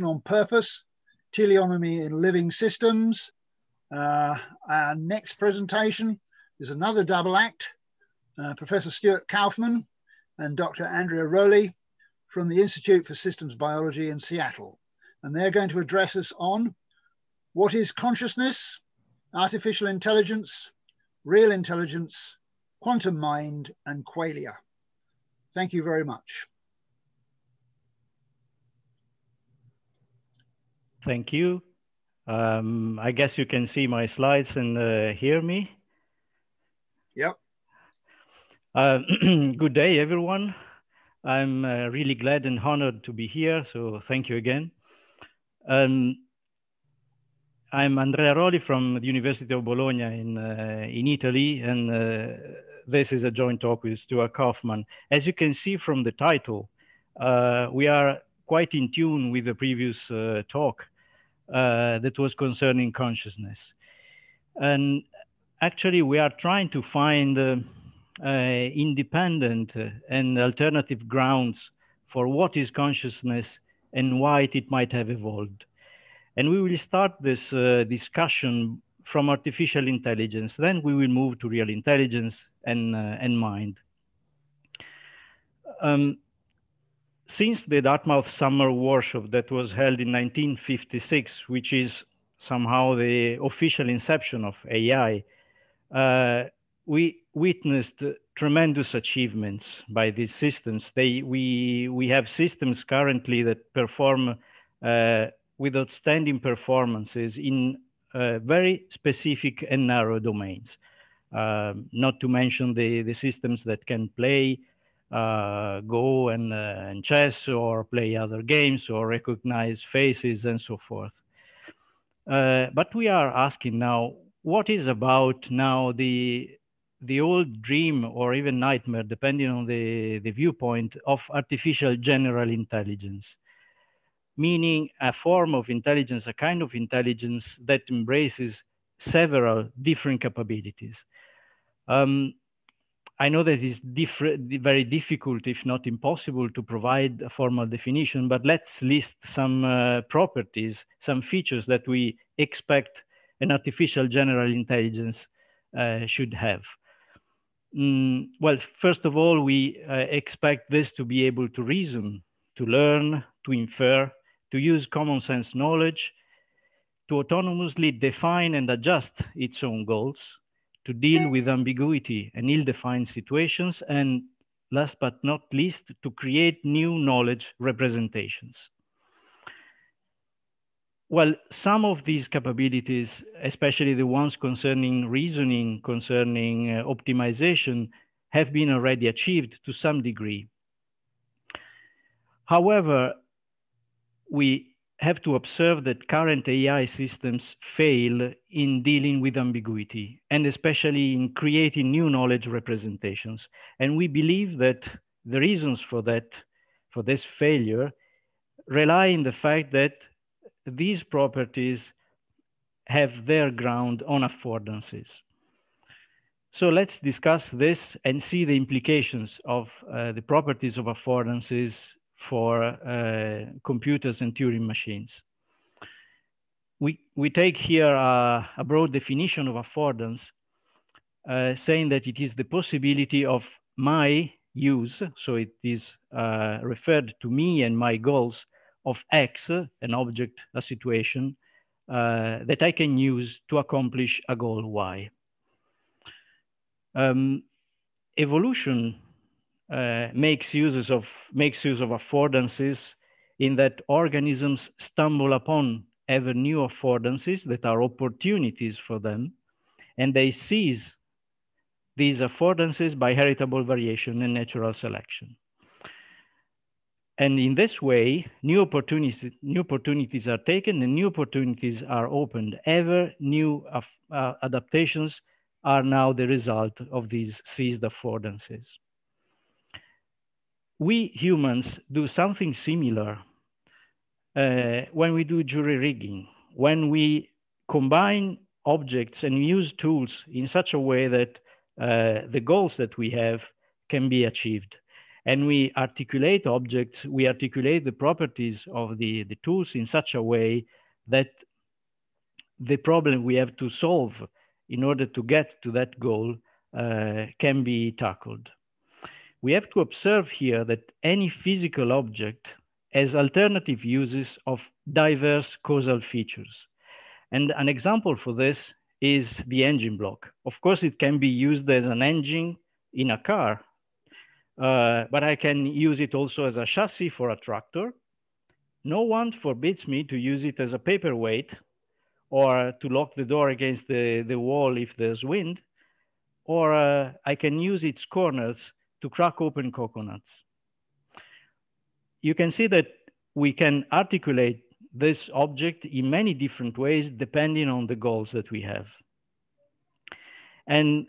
on purpose, teleonomy in living systems. Uh, our next presentation is another double act. Uh, Professor Stuart Kauffman and Dr. Andrea Roli from the Institute for Systems Biology in Seattle. And they're going to address us on what is consciousness, artificial intelligence, real intelligence, quantum mind, and qualia. Thank you very much. Thank you. Um, I guess you can see my slides and uh, hear me. Yep. Uh, good day, everyone. I'm uh, really glad and honored to be here, so thank you again. Um, I'm Andrea Roli from the University of Bologna in, uh, in Italy, and uh, this is a joint talk with Stuart Kauffman. As you can see from the title, uh, we are quite in tune with the previous talk uh, that was concerning consciousness. And actually, we are trying to find uh, uh, independent and alternative grounds for what is consciousness and why it might have evolved. And we will start this uh, discussion from artificial intelligence. Then we will move to real intelligence and, uh, and mind. Um, since the Dartmouth Summer Workshop that was held in 1956, which is somehow the official inception of AI, uh, we witnessed tremendous achievements by these systems. They, we, we have systems currently that perform uh, with outstanding performances in uh, very specific and narrow domains. Uh, not to mention the, the systems that can play uh, Go and, uh, and chess or play other games or recognize faces and so forth. Uh, but we are asking now, what is about now the the old dream or even nightmare, depending on the, the viewpoint of artificial general intelligence, meaning a form of intelligence, a kind of intelligence that embraces several different capabilities. Um, I know that it's very difficult, if not impossible, to provide a formal definition, but let's list some uh, properties, some features that we expect an artificial general intelligence uh, should have. Mm, well, first of all, we uh, expect this to be able to reason, to learn, to infer, to use common sense knowledge, to autonomously define and adjust its own goals, to deal with ambiguity and ill-defined situations, and last but not least, to create new knowledge representations. Well, some of these capabilities, especially the ones concerning reasoning, concerning uh, optimization, have been already achieved to some degree. However, we have to observe that current AI systems fail in dealing with ambiguity and especially in creating new knowledge representations. And we believe that the reasons for that, for this failure, rely in the fact that these properties have their ground on affordances. So let's discuss this and see the implications of uh, the properties of affordances for uh, computers and Turing machines. We, we take here a, a broad definition of affordance, uh, saying that it is the possibility of my use, so it is uh, referred to me and my goals of X, an object, a situation, uh, that I can use to accomplish a goal Y. Um, evolution uh, makes uses of makes use of affordances in that organisms stumble upon ever new affordances that are opportunities for them, and they seize these affordances by heritable variation and natural selection. And in this way, new opportunities, new opportunities are taken and new opportunities are opened. Ever new uh, adaptations are now the result of these seized affordances we humans do something similar uh, when we do jury rigging, when we combine objects and use tools in such a way that uh, the goals that we have can be achieved. and we articulate objects, we articulate the properties of the, the tools in such a way that the problem we have to solve in order to get to that goal uh, can be tackled. We have to observe here that any physical object has alternative uses of diverse causal features. And an example for this is the engine block. Of course, it can be used as an engine in a car, uh, but I can use it also as a chassis for a tractor. No one forbids me to use it as a paperweight or to lock the door against the, the wall if there's wind, or uh, I can use its corners to crack open coconuts. You can see that we can articulate this object in many different ways depending on the goals that we have. And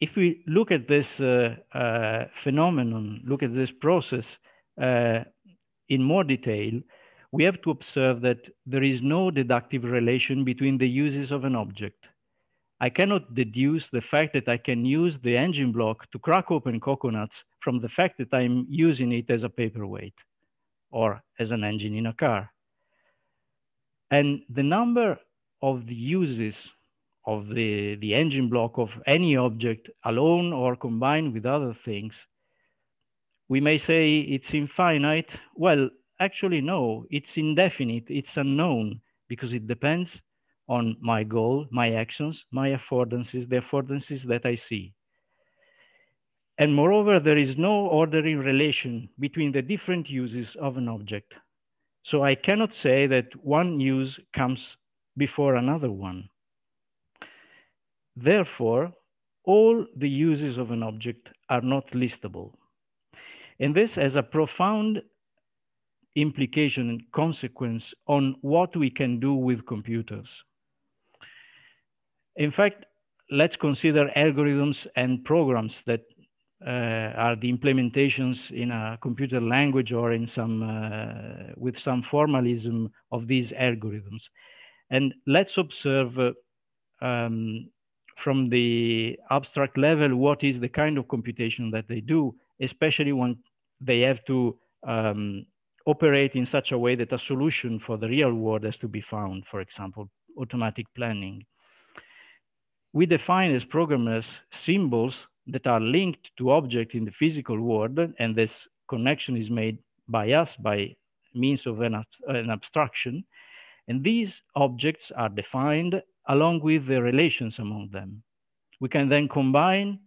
if we look at this uh, uh, phenomenon, look at this process uh, in more detail, we have to observe that there is no deductive relation between the uses of an object. I cannot deduce the fact that I can use the engine block to crack open coconuts from the fact that I'm using it as a paperweight or as an engine in a car. And the number of the uses of the, the engine block of any object alone or combined with other things, we may say it's infinite. Well, Actually, no, it's indefinite, it's unknown because it depends on my goal, my actions, my affordances, the affordances that I see. And moreover, there is no ordering relation between the different uses of an object. So I cannot say that one use comes before another one. Therefore, all the uses of an object are not listable. And this has a profound implication and consequence on what we can do with computers. In fact, let's consider algorithms and programs that uh, are the implementations in a computer language or in some uh, with some formalism of these algorithms. And let's observe uh, um, from the abstract level what is the kind of computation that they do, especially when they have to um, operate in such a way that a solution for the real world has to be found, for example, automatic planning. We define as programmers symbols that are linked to objects in the physical world, and this connection is made by us by means of an, an abstraction. And these objects are defined along with the relations among them. We can then combine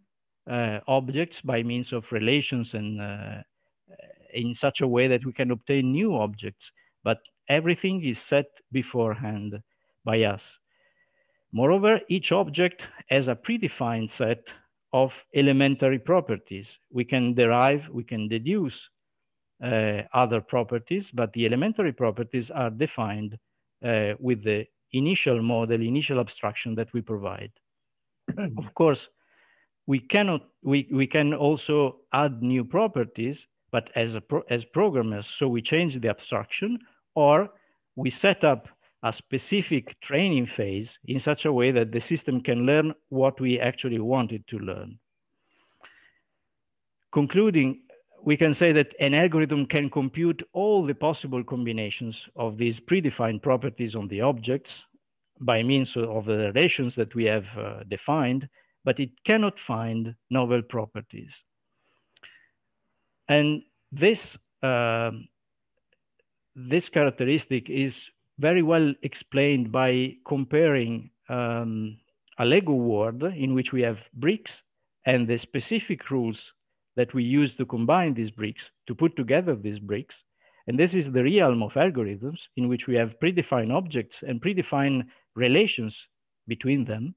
uh, objects by means of relations and uh, in such a way that we can obtain new objects, but everything is set beforehand by us. Moreover, each object has a predefined set of elementary properties. We can derive, we can deduce uh, other properties, but the elementary properties are defined uh, with the initial model, initial abstraction that we provide. of course, we cannot, we, we can also add new properties, but as, a pro as programmers, so we change the abstraction or we set up a specific training phase in such a way that the system can learn what we actually wanted to learn. Concluding, we can say that an algorithm can compute all the possible combinations of these predefined properties on the objects by means of the relations that we have uh, defined, but it cannot find novel properties. And this, uh, this characteristic is very well explained by comparing um, a Lego world in which we have bricks and the specific rules that we use to combine these bricks to put together these bricks. And this is the realm of algorithms in which we have predefined objects and predefined relations between them.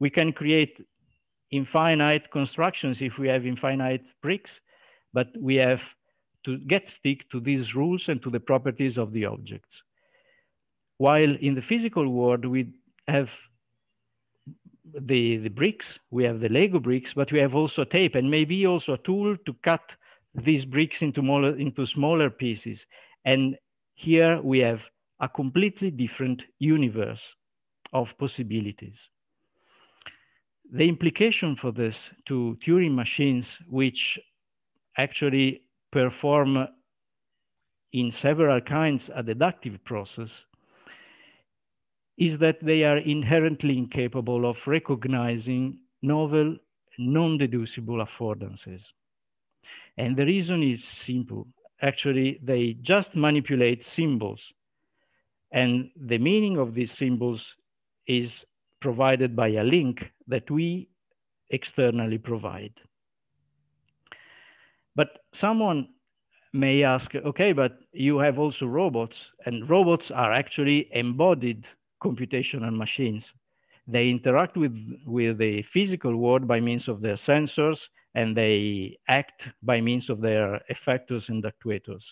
We can create infinite constructions if we have infinite bricks but we have to get stick to these rules and to the properties of the objects. While in the physical world, we have the, the bricks, we have the Lego bricks, but we have also tape and maybe also a tool to cut these bricks into smaller, into smaller pieces. And here we have a completely different universe of possibilities. The implication for this to Turing machines, which actually perform in several kinds a deductive process is that they are inherently incapable of recognizing novel, non-deducible affordances. And the reason is simple. Actually, they just manipulate symbols. And the meaning of these symbols is provided by a link that we externally provide. But someone may ask, okay, but you have also robots, and robots are actually embodied computational machines. They interact with, with the physical world by means of their sensors, and they act by means of their effectors and actuators.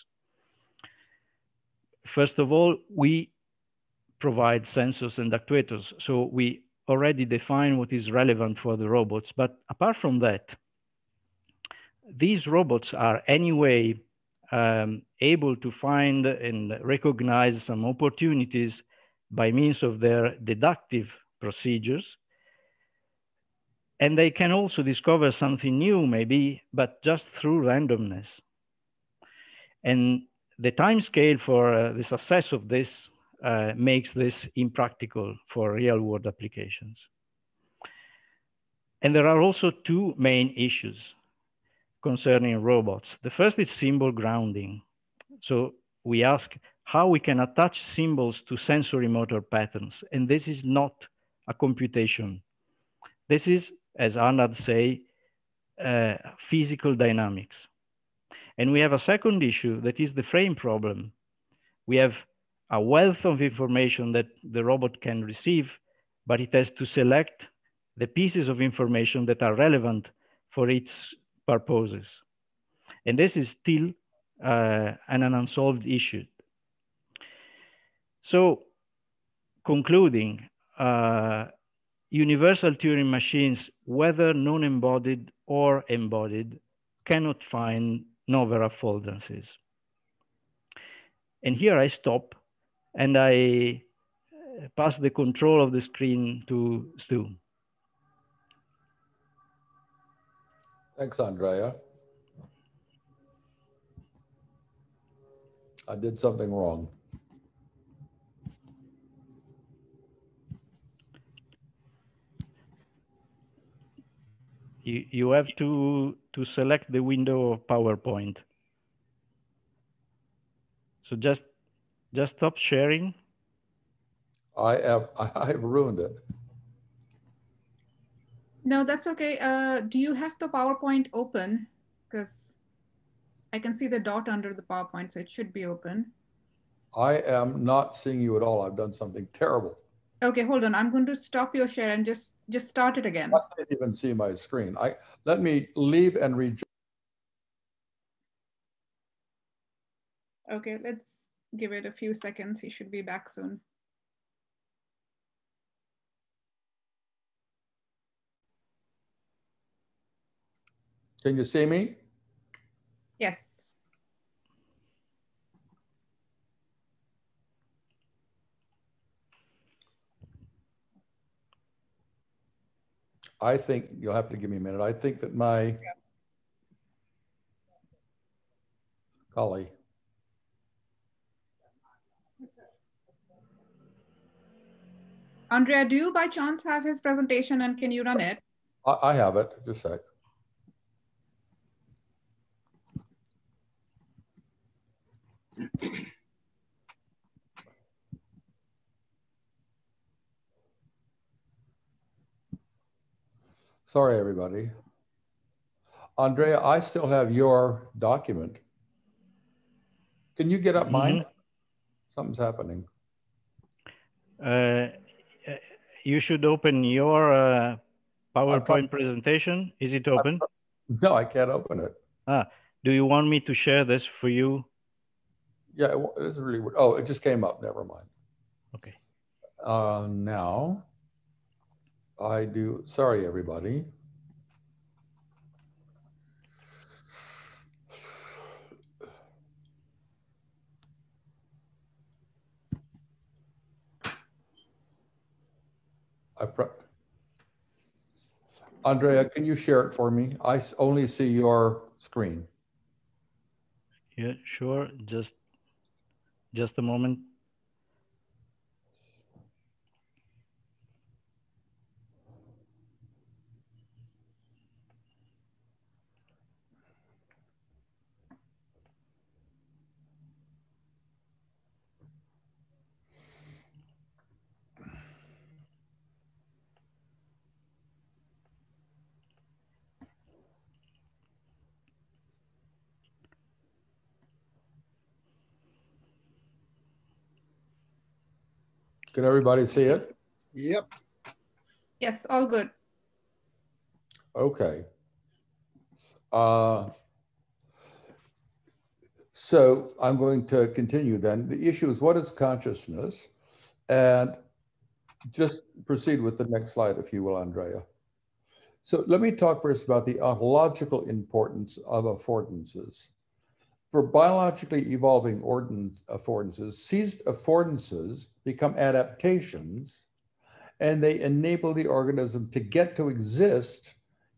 First of all, we provide sensors and actuators. So we already define what is relevant for the robots. But apart from that, these robots are anyway um, able to find and recognize some opportunities by means of their deductive procedures. And they can also discover something new, maybe, but just through randomness. And the time scale for uh, the success of this uh, makes this impractical for real world applications. And there are also two main issues concerning robots. The first is symbol grounding. So we ask how we can attach symbols to sensory motor patterns. And this is not a computation. This is, as Harnad say, uh, physical dynamics. And we have a second issue that is the frame problem. We have a wealth of information that the robot can receive, but it has to select the pieces of information that are relevant for its purposes. And this is still uh, an unsolved issue. So concluding, uh, universal Turing machines, whether non-embodied or embodied, cannot find novel affordances. And here I stop and I uh, pass the control of the screen to Stu. Thanks, Andrea. I did something wrong. You, you have to, to select the window of PowerPoint. So just, just stop sharing. I have, I have ruined it. No, that's okay. Uh, do you have the PowerPoint open? Because I can see the dot under the PowerPoint, so it should be open. I am not seeing you at all. I've done something terrible. Okay, hold on. I'm going to stop your share and just just start it again. I can't even see my screen. I let me leave and rejoin. Okay, let's give it a few seconds. He should be back soon. Can you see me? Yes. I think you'll have to give me a minute. I think that my yeah. colleague. Andrea, do you by chance have his presentation and can you run it? I, I have it, just a sec. Sorry, everybody. Andrea, I still have your document. Can you get up mm -hmm. mine? Something's happening. Uh, you should open your uh, PowerPoint presentation. Is it open? No, I can't open it. Ah, do you want me to share this for you? Yeah, this is really weird. Oh, it just came up. Never mind. Okay. Uh, now, I do. Sorry, everybody. I Andrea, can you share it for me? I only see your screen. Yeah, sure. Just, just a moment. Can everybody see it? Yep. Yes, all good. Okay. Uh, so I'm going to continue then. The issue is what is consciousness? And just proceed with the next slide, if you will, Andrea. So let me talk first about the ontological importance of affordances. For biologically evolving affordances, seized affordances become adaptations and they enable the organism to get to exist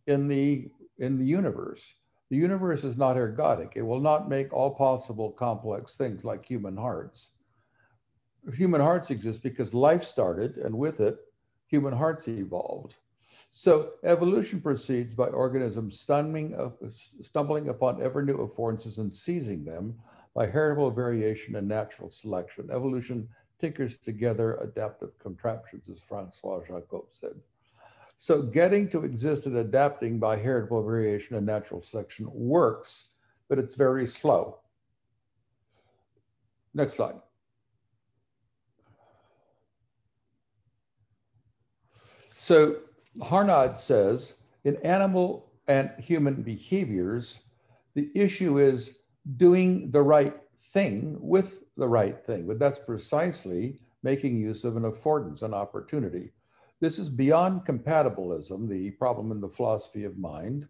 in the, in the universe. The universe is not ergodic. It will not make all possible complex things like human hearts. Human hearts exist because life started, and with it, human hearts evolved. So evolution proceeds by organisms stumbling, stumbling upon ever new affordances and seizing them by heritable variation and natural selection. Evolution tinkers together adaptive contraptions, as Francois Jacob said. So getting to exist and adapting by heritable variation and natural selection works, but it's very slow. Next slide. So Harnad says, in animal and human behaviors, the issue is doing the right thing with the right thing, but that's precisely making use of an affordance, an opportunity. This is beyond compatibilism, the problem in the philosophy of mind,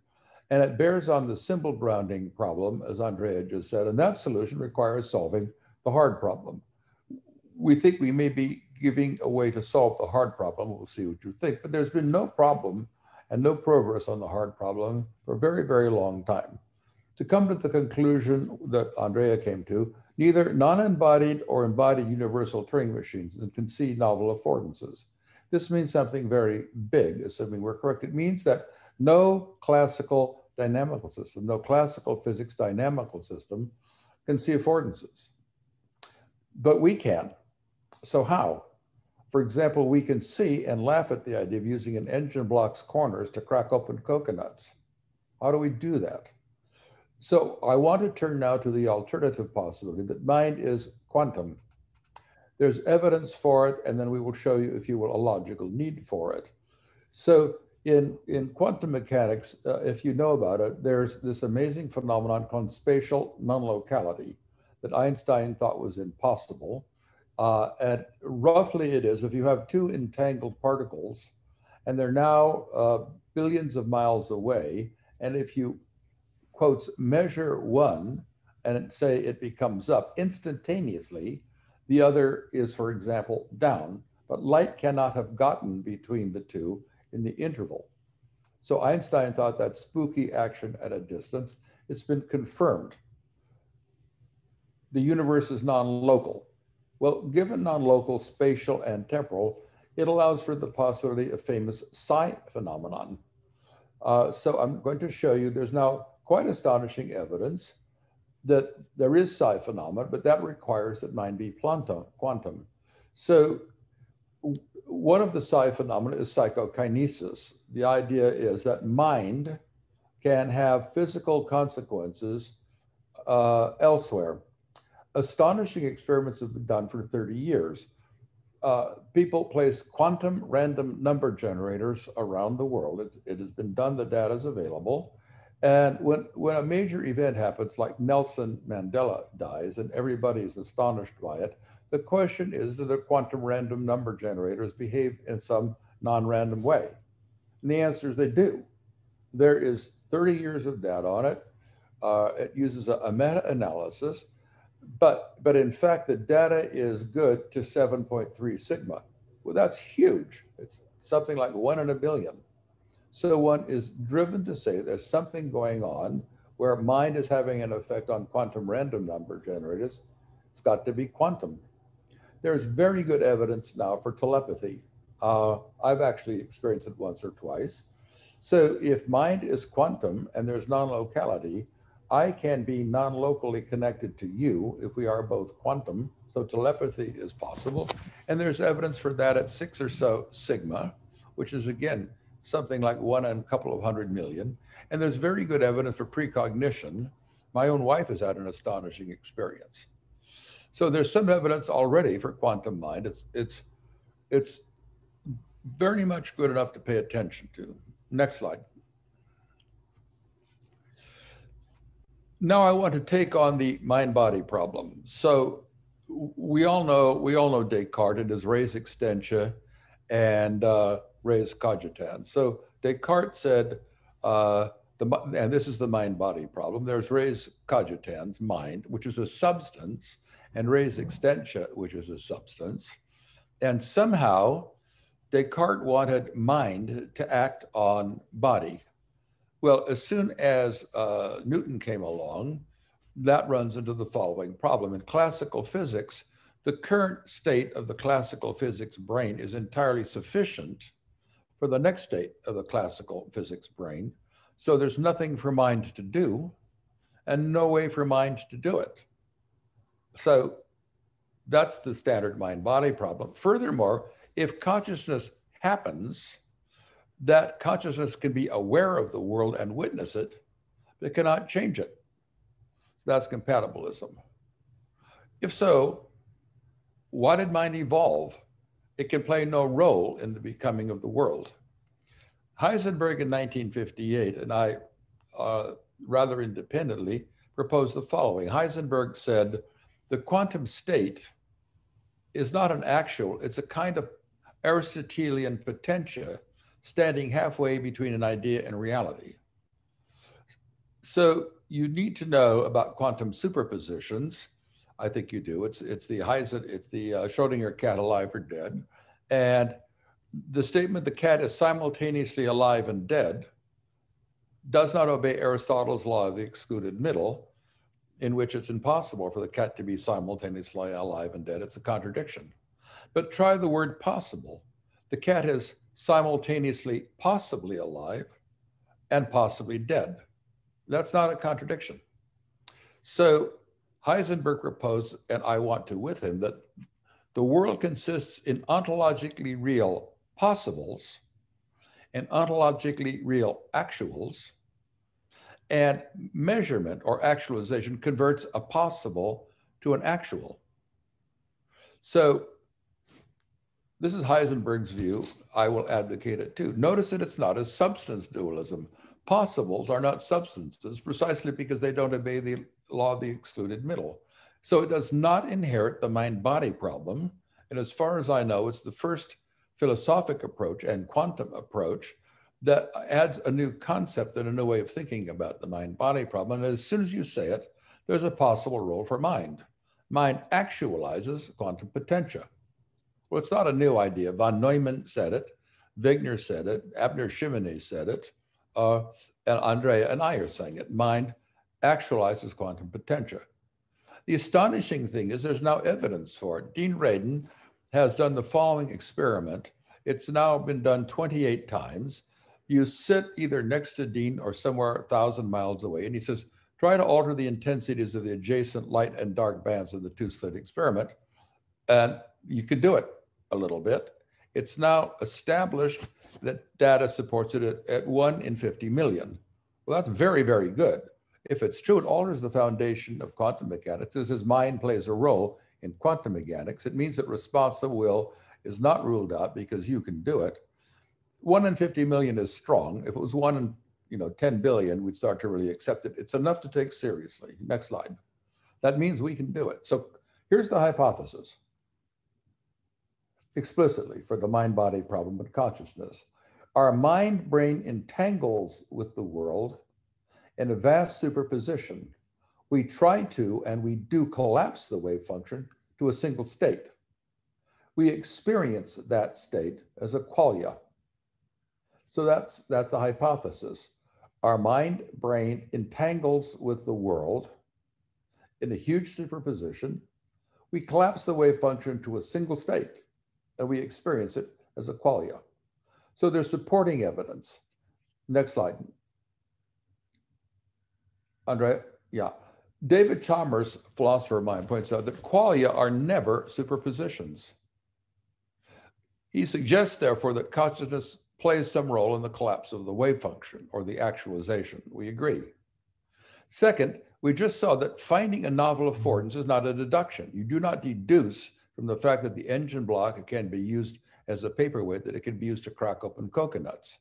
and it bears on the symbol grounding problem, as Andrea just said, and that solution requires solving the hard problem. We think we may be giving a way to solve the hard problem. We'll see what you think, but there's been no problem and no progress on the hard problem for a very, very long time. To come to the conclusion that Andrea came to, neither non-embodied or embodied universal Turing machines can see novel affordances. This means something very big, assuming we're correct. It means that no classical dynamical system, no classical physics dynamical system can see affordances. But we can. So how? For example, we can see and laugh at the idea of using an engine block's corners to crack open coconuts. How do we do that? So I want to turn now to the alternative possibility that mind is quantum. There's evidence for it, and then we will show you, if you will, a logical need for it. So in, in quantum mechanics, uh, if you know about it, there's this amazing phenomenon called spatial non-locality that Einstein thought was impossible. Uh, and roughly it is, if you have two entangled particles, and they're now uh, billions of miles away, and if you, quotes, measure one and say it becomes up instantaneously, the other is, for example, down, but light cannot have gotten between the two in the interval. So Einstein thought that spooky action at a distance. It's been confirmed. The universe is non-local. Well, given non-local, spatial, and temporal, it allows for the possibility of famous psi phenomenon. Uh, so I'm going to show you there's now quite astonishing evidence that there is psi phenomena, but that requires that mind be quantum. So one of the psi phenomena is psychokinesis. The idea is that mind can have physical consequences uh, elsewhere. Astonishing experiments have been done for 30 years. Uh, people place quantum random number generators around the world. It, it has been done, the data is available. And when, when a major event happens, like Nelson Mandela dies, and everybody is astonished by it, the question is, do the quantum random number generators behave in some non-random way? And the answer is they do. There is 30 years of data on it. Uh, it uses a, a meta-analysis, but, but in fact, the data is good to 7.3 sigma. Well, that's huge. It's something like one in a billion. So one is driven to say there's something going on where mind is having an effect on quantum random number generators, it's got to be quantum. There's very good evidence now for telepathy. Uh, I've actually experienced it once or twice. So if mind is quantum and there's non-locality, I can be non-locally connected to you if we are both quantum. So telepathy is possible. And there's evidence for that at six or so sigma, which is again, something like one in a couple of hundred million. And there's very good evidence for precognition. My own wife has had an astonishing experience. So there's some evidence already for quantum mind. It's, it's, it's very much good enough to pay attention to. Next slide. Now I want to take on the mind-body problem. So we all know we all know Descartes and his res extensa and uh, res cogitans. So Descartes said, uh, the, and this is the mind-body problem. There's res cogitans, mind, which is a substance, and res extensa, which is a substance. And somehow Descartes wanted mind to act on body. Well, as soon as uh, Newton came along, that runs into the following problem. In classical physics, the current state of the classical physics brain is entirely sufficient for the next state of the classical physics brain. So there's nothing for mind to do and no way for mind to do it. So that's the standard mind body problem. Furthermore, if consciousness happens, that consciousness can be aware of the world and witness it, but cannot change it. That's compatibilism. If so, why did mind evolve? It can play no role in the becoming of the world. Heisenberg in 1958, and I uh, rather independently proposed the following. Heisenberg said, the quantum state is not an actual, it's a kind of Aristotelian potentia standing halfway between an idea and reality. So you need to know about quantum superpositions. I think you do. It's it's the Heisen, it's the uh, Schrodinger cat alive or dead, and the statement the cat is simultaneously alive and dead does not obey Aristotle's law of the excluded middle, in which it's impossible for the cat to be simultaneously alive and dead. It's a contradiction. But try the word possible. The cat is simultaneously possibly alive and possibly dead. That's not a contradiction. So Heisenberg proposed, and I want to with him, that the world consists in ontologically real possibles and ontologically real actuals, and measurement or actualization converts a possible to an actual. So this is Heisenberg's view. I will advocate it too. Notice that it's not a substance dualism. Possibles are not substances precisely because they don't obey the law of the excluded middle. So it does not inherit the mind body problem. And as far as I know, it's the first philosophic approach and quantum approach that adds a new concept and a new way of thinking about the mind body problem. And as soon as you say it, there's a possible role for mind. Mind actualizes quantum potentia. Well, it's not a new idea. Von Neumann said it, Wigner said it, Abner Shimony said it, uh, and Andrea and I are saying it. Mind actualizes quantum potential. The astonishing thing is there's now evidence for it. Dean Radin has done the following experiment. It's now been done 28 times. You sit either next to Dean or somewhere a thousand miles away, and he says, try to alter the intensities of the adjacent light and dark bands of the two slit experiment. And you could do it a little bit. It's now established that data supports it at, at one in 50 million. Well, that's very, very good. If it's true, it alters the foundation of quantum mechanics. As his mind plays a role in quantum mechanics, it means that responsive will is not ruled out because you can do it. One in 50 million is strong. If it was one in you know 10 billion, we'd start to really accept it. It's enough to take seriously. Next slide. That means we can do it. So here's the hypothesis explicitly for the mind body problem of consciousness. Our mind brain entangles with the world in a vast superposition. We try to and we do collapse the wave function to a single state. We experience that state as a qualia. So that's, that's the hypothesis. our mind brain entangles with the world in a huge superposition. We collapse the wave function to a single state and we experience it as a qualia. So there's supporting evidence. Next slide. Andre, yeah. David Chalmers, philosopher of mind, points out that qualia are never superpositions. He suggests, therefore, that consciousness plays some role in the collapse of the wave function or the actualization. We agree. Second, we just saw that finding a novel affordance is not a deduction. You do not deduce from the fact that the engine block can be used as a paperweight that it can be used to crack open coconuts.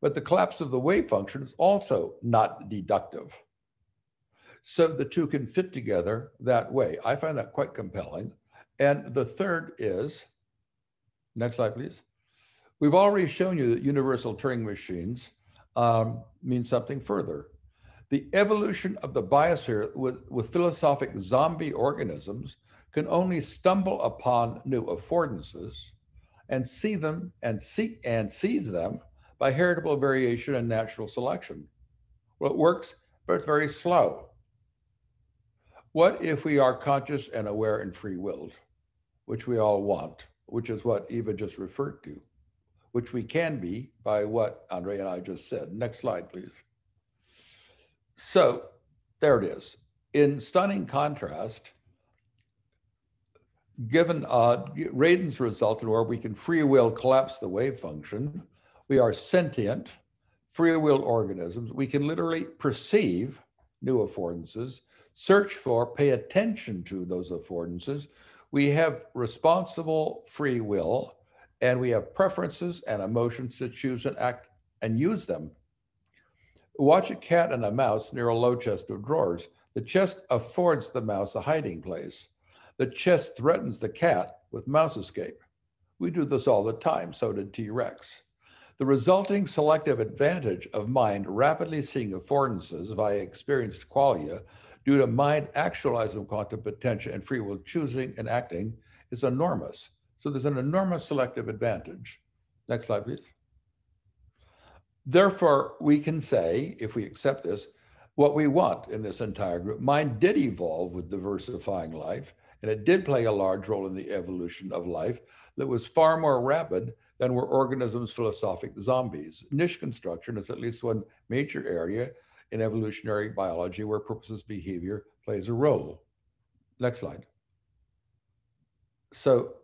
But the collapse of the wave function is also not deductive. So the two can fit together that way. I find that quite compelling. And the third is, next slide, please. We've already shown you that universal Turing machines um, mean something further. The evolution of the biosphere with, with philosophic zombie organisms can only stumble upon new affordances and see them and see and seize them by heritable variation and natural selection. Well, it works, but it's very slow. What if we are conscious and aware and free willed, which we all want, which is what Eva just referred to, which we can be by what Andre and I just said. Next slide, please. So there it is. In stunning contrast, given uh, Radin's result, where we can free will collapse the wave function, we are sentient, free will organisms. We can literally perceive new affordances search for, pay attention to those affordances. We have responsible free will, and we have preferences and emotions to choose and act and use them. Watch a cat and a mouse near a low chest of drawers. The chest affords the mouse a hiding place. The chest threatens the cat with mouse escape. We do this all the time, so did T. rex. The resulting selective advantage of mind rapidly seeing affordances via experienced qualia due to mind actualizing quantum potential and free will choosing and acting is enormous. So there's an enormous selective advantage. Next slide, please. Therefore, we can say, if we accept this, what we want in this entire group. Mind did evolve with diversifying life, and it did play a large role in the evolution of life that was far more rapid than were organisms' philosophic zombies. Niche construction is at least one major area in evolutionary biology where purposeless behavior plays a role. Next slide. So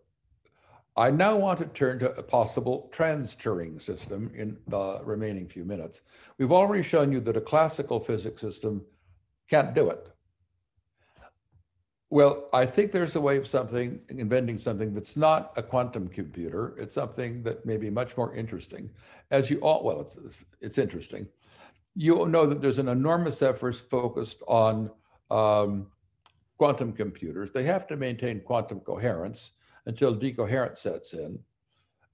I now want to turn to a possible trans-Turing system in the remaining few minutes. We've already shown you that a classical physics system can't do it. Well, I think there's a way of something, inventing something that's not a quantum computer. It's something that may be much more interesting. As you all, well, it's, it's interesting you know that there's an enormous effort focused on um, quantum computers. They have to maintain quantum coherence until decoherence sets in.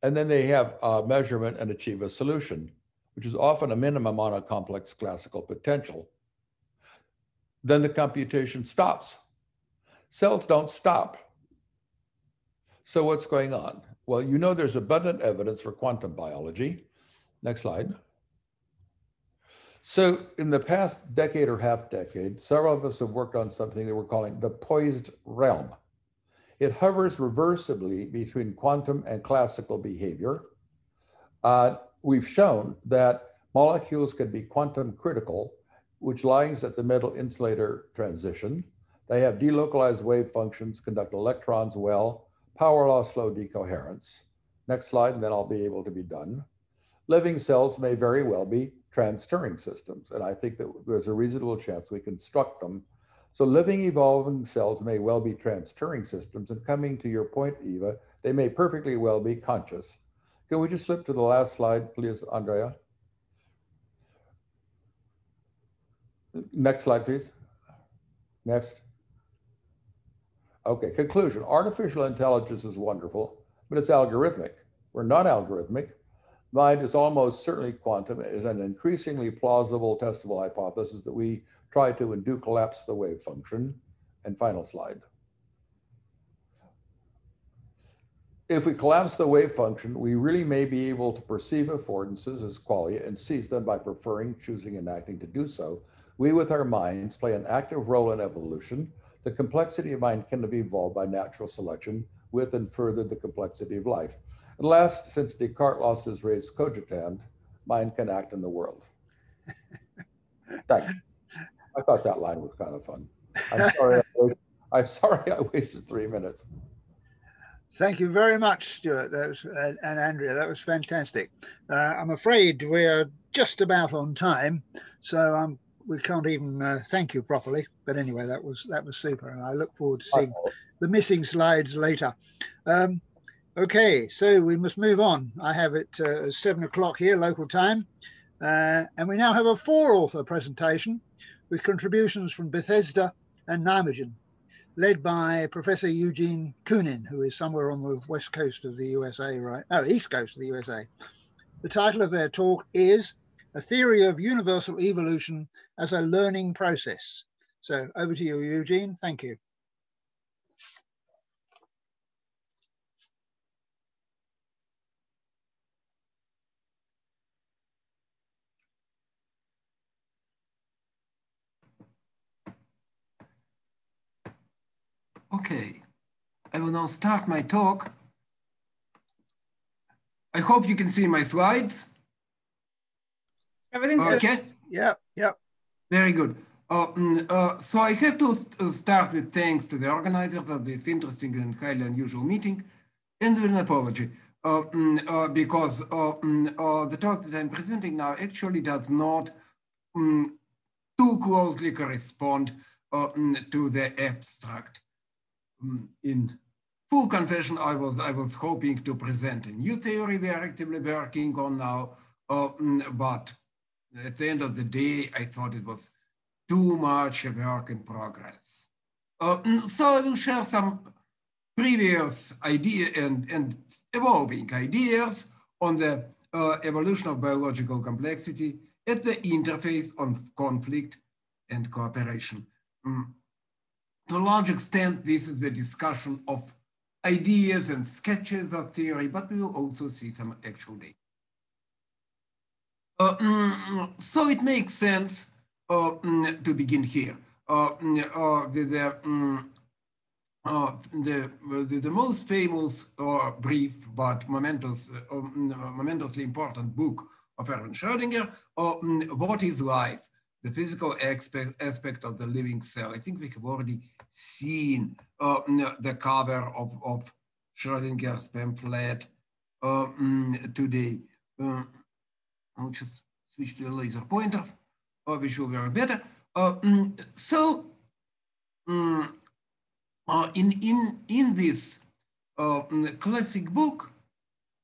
And then they have a measurement and achieve a solution, which is often a minimum on a complex classical potential. Then the computation stops. Cells don't stop. So what's going on? Well, you know there's abundant evidence for quantum biology. Next slide. So in the past decade or half decade, several of us have worked on something that we're calling the poised realm. It hovers reversibly between quantum and classical behavior. Uh, we've shown that molecules can be quantum critical, which lies at the metal insulator transition. They have delocalized wave functions, conduct electrons well, power law slow decoherence. Next slide, and then I'll be able to be done. Living cells may very well be trans-Turing systems. And I think that there's a reasonable chance we construct them. So living, evolving cells may well be trans-Turing systems. And coming to your point, Eva, they may perfectly well be conscious. Can we just slip to the last slide, please, Andrea? Next slide, please. Next. Okay, conclusion. Artificial intelligence is wonderful, but it's algorithmic. We're not algorithmic. Mind is almost certainly quantum is an increasingly plausible testable hypothesis that we try to and do collapse the wave function. And final slide. if we collapse the wave function, we really may be able to perceive affordances as qualia and seize them by preferring, choosing, and acting to do so. We, with our minds, play an active role in evolution. The complexity of mind can be evolved by natural selection with and further the complexity of life. And last, since Descartes lost his res cogitans, mind can act in the world. Thank you. I thought that line was kind of fun. I'm sorry. I, am sorry I wasted three minutes. Thank you very much, Stuart that was, uh, and Andrea. That was fantastic. Uh, I'm afraid we're just about on time, so um, we can't even uh, thank you properly. But anyway, that was that was super, and I look forward to seeing the missing slides later. Um, okay, so we must move on. I have it uh, seven o'clock here, local time, uh, and we now have a four-author presentation with contributions from Bethesda and Nijmegen led by Professor Eugene Koonin, who is somewhere on the west coast of the USA, right? Oh, east coast of the USA. The title of their talk is A Theory of Universal Evolution as a Learning Process. So over to you, Eugene. Thank you. Okay, I will now start my talk. I hope you can see my slides. Everything's okay. Good. Yeah, yeah. Very good. Uh, mm, uh, so I have to st start with thanks to the organizers of this interesting and highly unusual meeting and with an apology. Uh, uh because uh, mm, uh, the talk that I'm presenting now actually does not too closely correspond to the abstract Mm, in full confession, I was, I was hoping to present a new theory we are actively working on now, uh, but at the end of the day, I thought it was too much a work in progress. Uh, mm, so I will share some previous idea and, and evolving ideas on the uh, evolution of biological complexity at the interface of conflict and cooperation. Mm to a large extent, this is the discussion of ideas and sketches of theory, but we will also see some actual data. Uh, mm, so it makes sense uh, mm, to begin here. Uh, mm, uh the, the, uh, the, the, the, most famous or uh, brief but momentous, momentously important book of Erwin Schrödinger, What is Life? the physical aspect, aspect of the living cell. I think we have already seen uh, the cover of, of Schrodinger's pamphlet uh, today. Uh, I'll just switch to a laser pointer, uh, which will work better. Uh, mm, so, um, uh, in, in, in this uh, mm, classic book,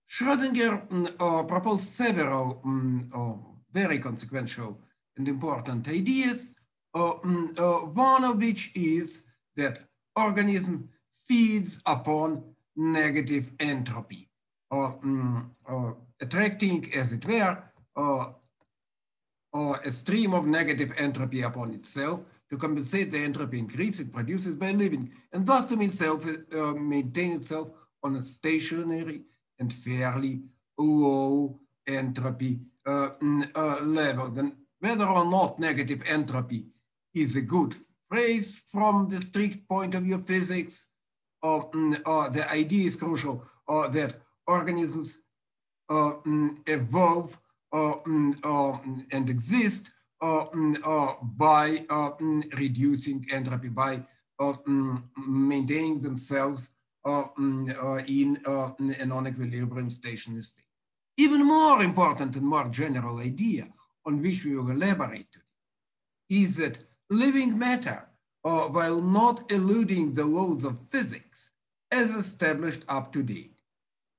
Schrödinger uh, proposed several um, very consequential and important ideas, uh, mm, uh, one of which is that organism feeds upon negative entropy, or attracting, as it were, or, or a stream of negative entropy upon itself to compensate the entropy increase it produces by living, and thus to itself, uh, maintain itself on a stationary and fairly low entropy uh, mm, uh, level. Then whether or not negative entropy is a good phrase from the strict point of view of physics, or, mm, or the idea is crucial, or that organisms uh, mm, evolve Uh, mm, uh, mm, and exist uh, mm, uh by reducing entropy, by maintaining themselves in a non-equilibrium stationary state. Even more important and more general idea on which we will elaborate is that living matter, uh, while not eluding the laws of physics as established up to date,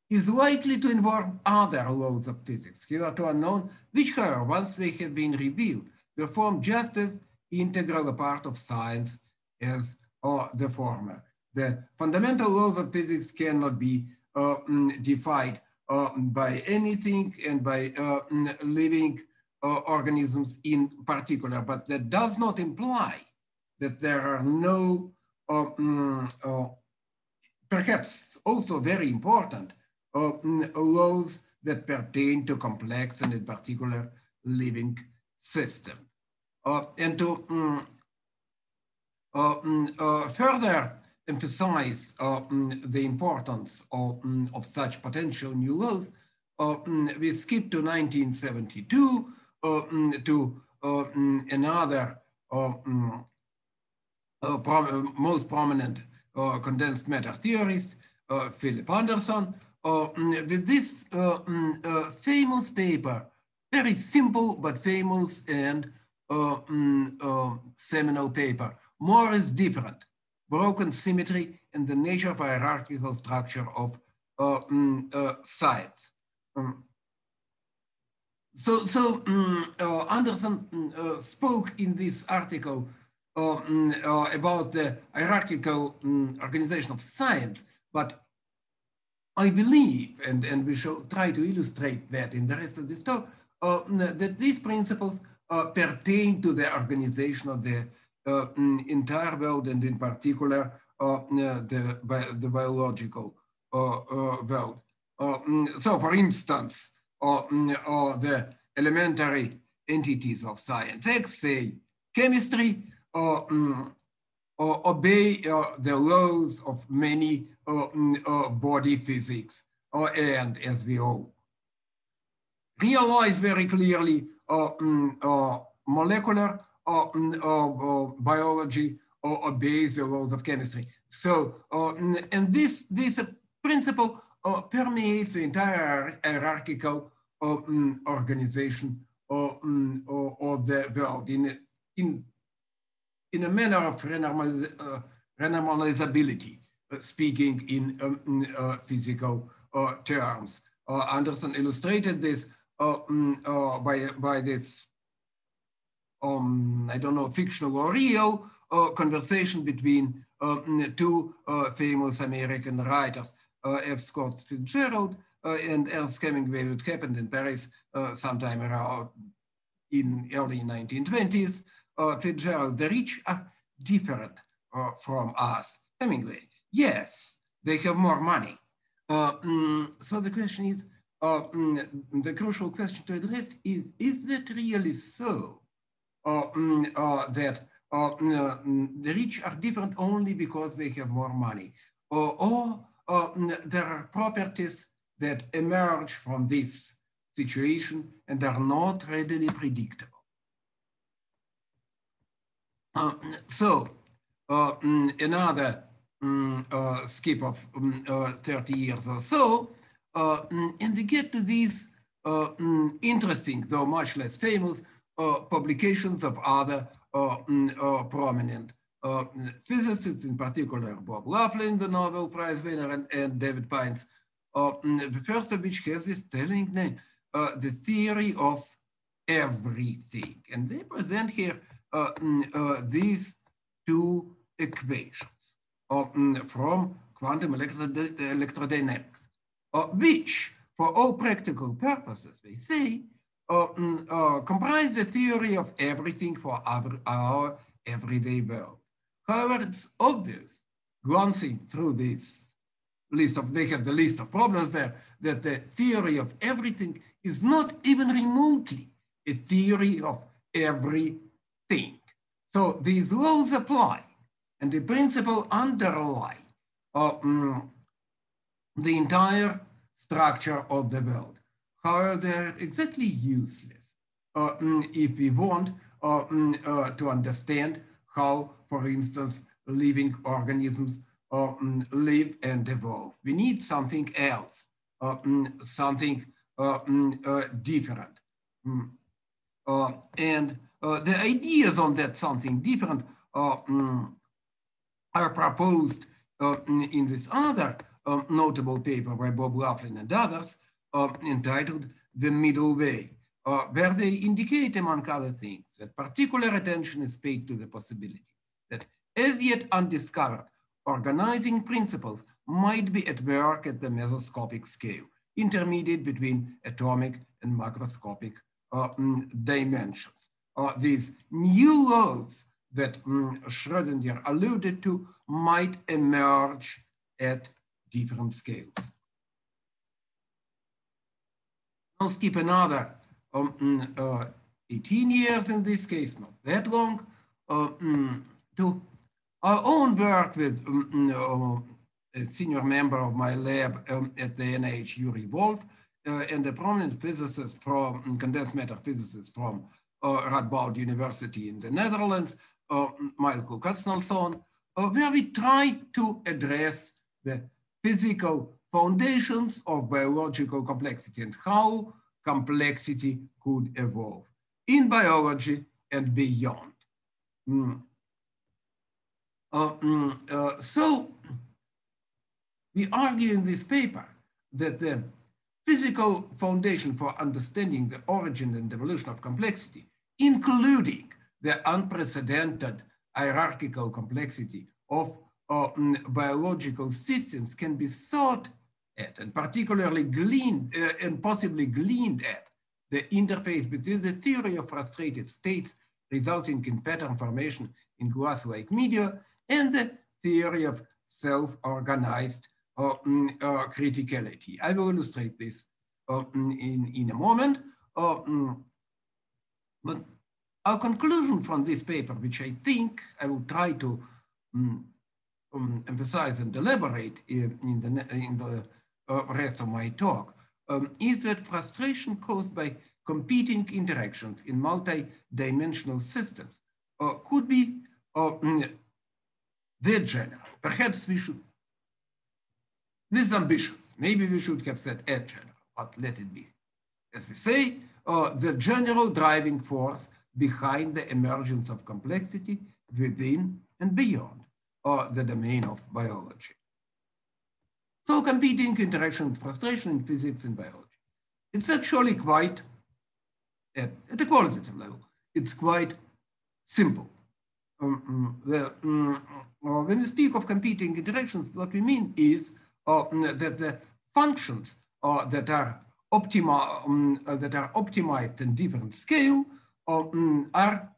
is likely to involve other laws of physics hitherto unknown, which, however, once they have been revealed, will form just as integral a part of science as uh, the former. The fundamental laws of physics cannot be uh, mm, defied uh, by anything and by uh, mm, living uh, organisms in particular, but that does not imply that there are no uh, perhaps also very important, laws that pertain to complex and in particular living system. Uh, and to um, uh, further emphasize uh, mm, the importance of, of such potential new laws, uh, we skip to 1972 to another most prominent condensed matter theorist, Philip Anderson, with this famous paper, very simple but famous and seminal paper, more is different, broken symmetry and the nature of hierarchical structure of uh, uh, science. Um, so, so um, uh, Anderson uh, spoke in this article uh, um, uh, about the hierarchical organization of science, but I believe, and, and we shall try to illustrate that in the rest of this talk, uh, that these principles uh, pertain to the organization of the uh, mm, entire world and in particular uh, mm, the, the biological uh, world. Mm, so for instance, the elementary entities of science X, say chemistry, uh, uh, obey uh, the laws of many um, body physics and as we all realize very clearly um, molecular biology or, obeys the laws of chemistry. So, and this, this principle permeates the entire hierarchical organization of, of the world in, in in a manner of uh, renormalizability, uh, speaking in um, uh, physical terms. Anderson illustrated this um, by, by this, um, I don't know, fictional or real conversation between two famous American writers, F. Scott Fitzgerald and Ernst Hemingway, which happened in Paris sometime around in early 1920s uh, Fitzgerald, the rich are different uh, from us. Hemingway, yes, they have more money. Uh, mm, so the question is, uh, mm, the crucial question to address is, is that really so? Uh, mm, uh, that the rich are different only because they have more money? or there are properties that emerge from this situation and are not readily predictable. Uh, so uh, another um, uh, skip of um, 30 years or so, and we get to these interesting, though much less famous, publications of other prominent uh, physicists, in particular Bob Laughlin, the Nobel Prize winner, and, and David Pines, uh, the first of which has this telling name, uh, the theory of everything. And they present here uh, mm, uh, these two equations uh, mm, from quantum electrodynamics, which for all practical purposes, they say, mm, comprise the theory of everything for our, our everyday world. However, it's obvious, glancing through this list of, they have the list of problems there, that the theory of everything is not even remotely a theory of every think. So these laws apply and the principle underlie uh, um, the entire structure of the world. However, they're exactly useless uh, mm, if we want uh, mm, uh, to understand how, for instance, living organisms uh, mm, live and evolve. We need something else, uh, something different. and uh, the ideas on that something different uh, mm, are proposed uh, in this other um, notable paper by Bob Laughlin and others entitled The Middle Way, where they indicate, among other things, that particular attention is paid to the possibility that as yet undiscovered organizing principles might be at work at the mesoscopic scale, intermediate between atomic and macroscopic uh, dimensions. Uh, these new laws that um, Schrödinger alluded to might emerge at different scales. I'll skip another um, mm, uh, 18 years in this case, not that long, uh, mm, to our own work with um, mm, uh, a senior member of my lab um, at the NIH, Yuri Wolf, uh, and a prominent physicist from condensed matter physicist from uh, Radboud University in the Netherlands, uh, Michael Katsnelson, where we try to address the physical foundations of biological complexity and how complexity could evolve in biology and beyond. Mm. Uh, mm, uh, so we argue in this paper that the physical foundation for understanding the origin and evolution of complexity, including the unprecedented hierarchical complexity of uh, mm, biological systems can be thought at and particularly gleaned uh, and possibly gleaned at the interface between the theory of frustrated states resulting in pattern formation in glass-like media and the theory of self-organized uh, mm, uh, criticality. I will illustrate this uh, mm, in, in a moment. Uh, but our conclusion from this paper, which I think I will try to um, um, emphasize and elaborate in, in the, in the uh, rest of my talk, um, is that frustration caused by competing interactions in multi-dimensional systems uh, could be uh, mm, general. Perhaps we should, this is ambitious. Maybe we should have said at general, but let it be. As we say, uh, the general driving force behind the emergence of complexity within and beyond uh, the domain of biology. So competing interaction frustration in physics and biology. It's actually quite, at, at a qualitative level, it's quite simple. Um, mm, the, um, uh, when we speak of competing interactions, what we mean is uh, mm, that the functions uh, that are optima, um, uh, that are optimized in different scale um, are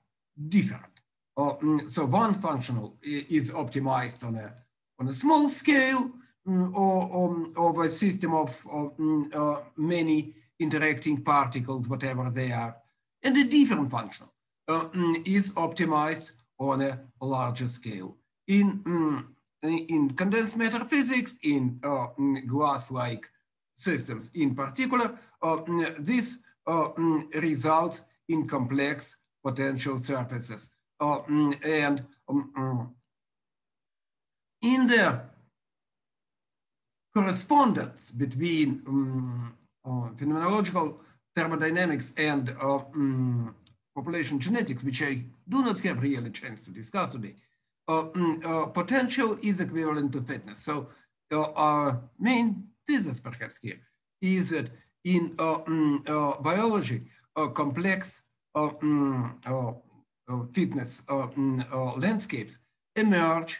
different. Um, so one functional is optimized on a on a small scale um, or, of a system of, of uh, many interacting particles, whatever they are, and a different functional uh, is optimized on a larger scale. In, in condensed matter physics, in uh, glass-like systems in particular, uh, this uh, results in complex potential surfaces. Uh, and um, in the correspondence between um, uh, phenomenological thermodynamics and uh, um, population genetics, which I do not have really a chance to discuss today, potential is equivalent to fitness. So our main thesis perhaps here is that in biology, complex mm, fitness landscapes emerge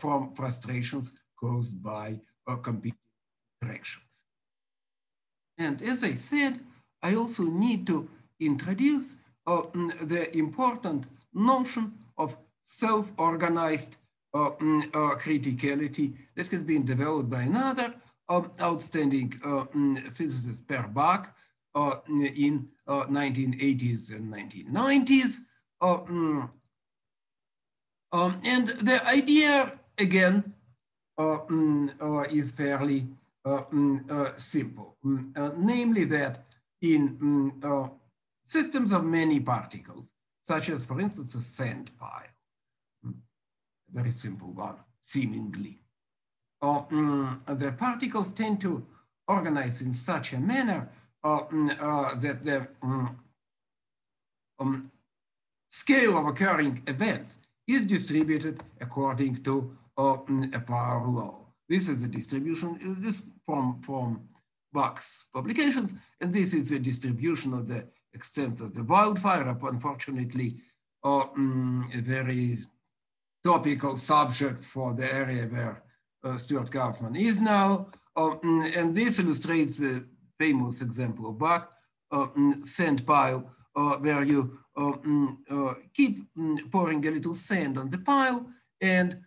from frustrations caused by competing directions. And as I said, I also need to introduce uh, the important notion of self-organized uh, uh, criticality that has been developed by another um, outstanding uh, physicist, Per Bak, uh, 1980s uh, and 1990s. Um, um, and the idea, again, is fairly simple, namely that in systems of many particles, such as, for instance, a sand pile, a very simple one, seemingly. The particles tend to organize in such a manner uh, uh, that the um, um, scale of occurring events is distributed according to uh, a power law. This is the distribution, this from, from Bak's publications, and this is the distribution of the extent of the wildfire, unfortunately, uh, um, a very topical subject for the area where uh, Stuart Kauffman is now. Uh, and this illustrates the famous example of Bak, uh, sand pile, uh, where you uh, uh, keep pouring a little sand on the pile, and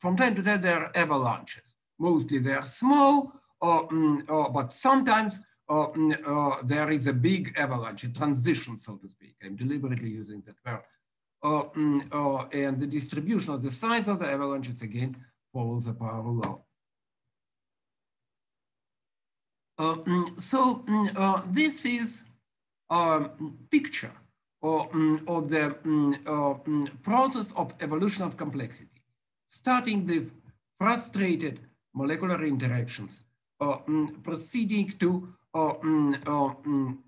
from time to time there are avalanches mostly they're small, or, or but sometimes uh, uh, there is a big avalanche, a transition, so to speak. I'm deliberately using that word. Uh, and the distribution of the size of the avalanches again follows the power law. Uh, so uh, this is a picture of, of the process of evolution of complexity, starting with frustrated molecular interactions, proceeding to or, mm, mm,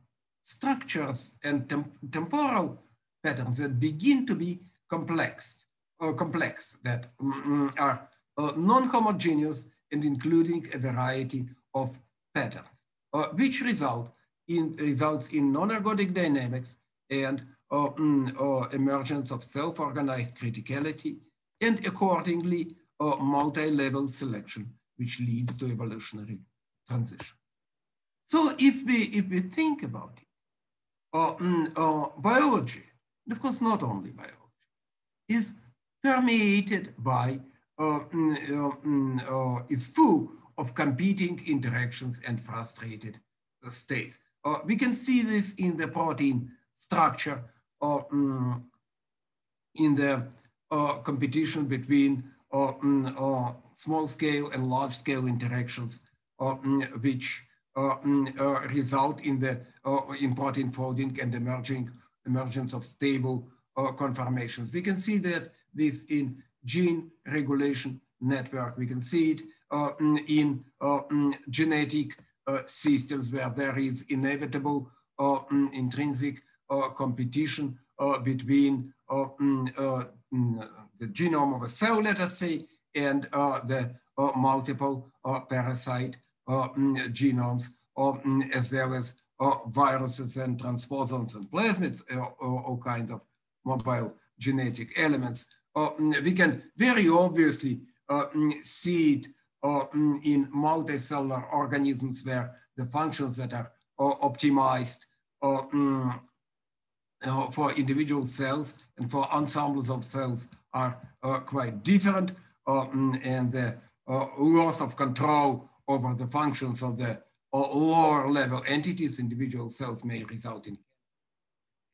structures and tem temporal patterns that begin to be complex or complex that mm, are uh, non-homogeneous and including a variety of patterns, uh, which result in results in non-ergodic dynamics and uh, uh, emergence of self-organized criticality and accordingly uh, multi-level selection, which leads to evolutionary transition. So if we, if we think about it, uh, mm, biology, of course not only biology, is permeated by, uh, mm, uh mm, is full of competing interactions and frustrated states. Uh, we can see this in the protein structure or in the competition between small scale and large scale interactions, which uh, mm, uh, result in the uh, in protein folding and emerging emergence of stable conformations. We can see that this in gene regulation network. We can see it mm, Uh, mm, in uh, mm, genetic uh, systems where there is inevitable mm, intrinsic competition between mm, the genome of a cell, let us say, and the multiple parasite uh, mm, genomes, mm, as well as uh, viruses and transposons and plasmids, uh, all kinds of mobile genetic elements. Mm, we can very obviously see it in multicellular organisms where the functions that are optimized uh, for individual cells and for ensembles of cells are uh, quite different uh, and the loss of control over the functions of the lower level entities, individual cells may result in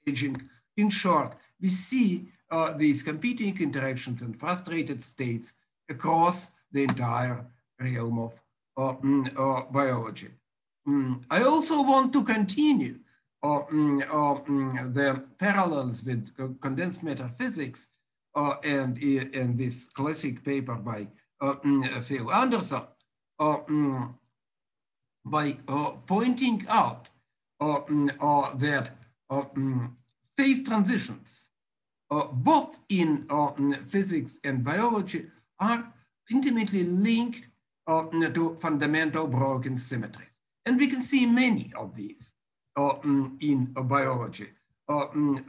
aging. In short, we see uh, these competing interactions and frustrated states across the entire realm of uh, uh, biology. Mm. I also want to continue uh, uh, the parallels with uh, condensed metaphysics physics and in this classic paper by Phil Anderson, uh, by uh, pointing out uh, that phase transitions, both in physics and biology, are intimately linked to fundamental broken symmetries. And we can see many of these in biology,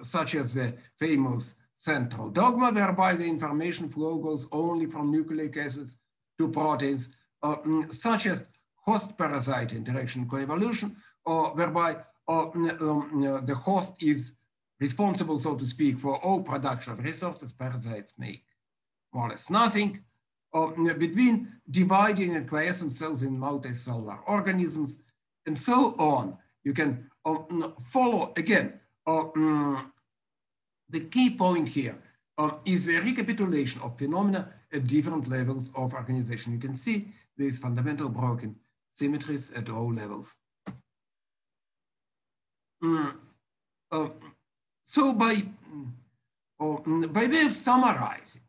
such as the famous central dogma, whereby the information flow goes only from nucleic acids to proteins, mm, such as host-parasite interaction coevolution, or whereby mm, um, the host is responsible, so to speak, for all production of resources, parasites make more or less nothing. Uh, between dividing and quiescent cells in multicellular organisms, and so on. You can uh, follow again. Uh, the key point here uh, is the recapitulation of phenomena at different levels of organization. You can see these fundamental broken symmetries at all levels. Mm. Uh, so by, uh, by way of summarizing,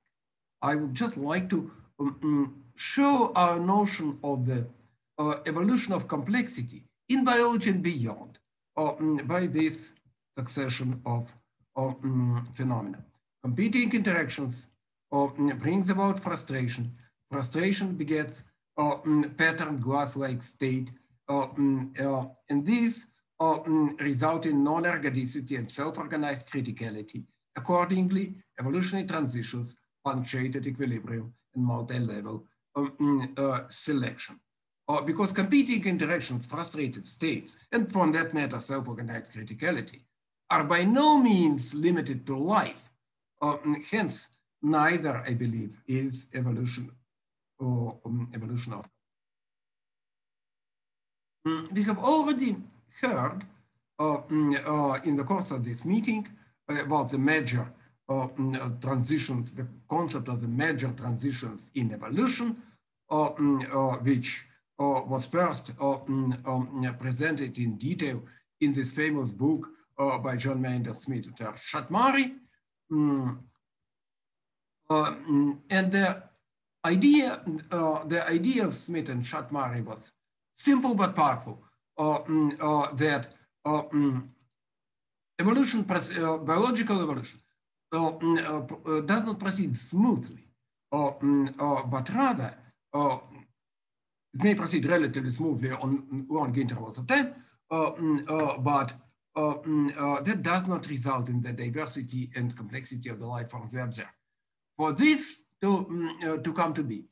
I would just like to um, mm, show our notion of the uh, evolution of complexity in biology and beyond uh, mm, by this succession of um, phenomena. Competing interactions uh, brings about frustration. Frustration begets uh, pattern glass-like state. Uh, uh, and these uh, result in non-ergodicity and self-organized criticality. Accordingly, evolutionary transitions punctuated equilibrium and multi-level um, uh, selection. Uh, because competing interactions, frustrated states, and from that matter, self-organized criticality, are by no means limited to life. Uh, hence, neither, I believe, is evolution um, evolution of. Mm, we have already heard uh, mm, uh, in the course of this meeting about the major uh, mm, transitions, the concept of the major transitions in evolution, which was first um, presented in detail in this famous book by John Maynard Smith and Szathmáry. and the idea, uh, the idea of Smith and Szathmáry was simple but powerful, uh, uh, that um, evolution, biological evolution, does not proceed smoothly, but rather it may proceed relatively smoothly on long intervals of time, but that does not result in the diversity and complexity of the life forms we observe. For this to, uh, to come to be,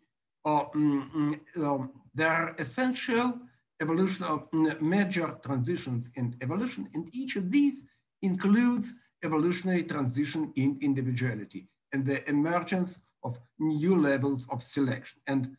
there are essential evolution of major transitions in evolution, and each of these includes evolutionary transition in individuality and the emergence of new levels of selection. And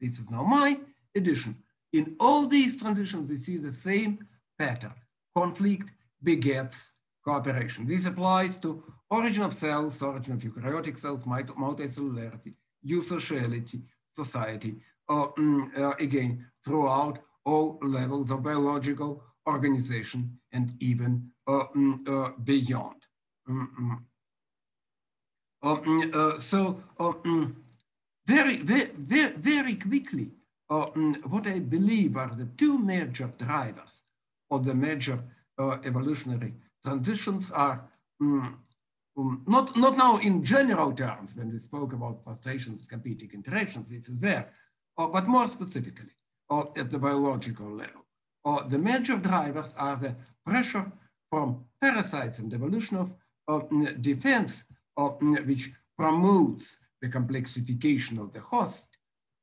this is now my addition. In all these transitions, we see the same pattern. Conflict begets cooperation. This applies to origin of cells, origin of eukaryotic cells, multicellularity, eusociality, society, uh, uh, again, throughout all levels of biological organization and even uh, mm, uh, beyond. Mm -hmm. uh, so mm, very, very, very, quickly, what I believe are the two major drivers of the major evolutionary transitions are not, not now in general terms when we spoke about frustrations, competing interactions, this is there, but more specifically at the biological level. Or the major drivers are the pressure from parasites and evolution of, of defense, of, which promotes the complexification of the host,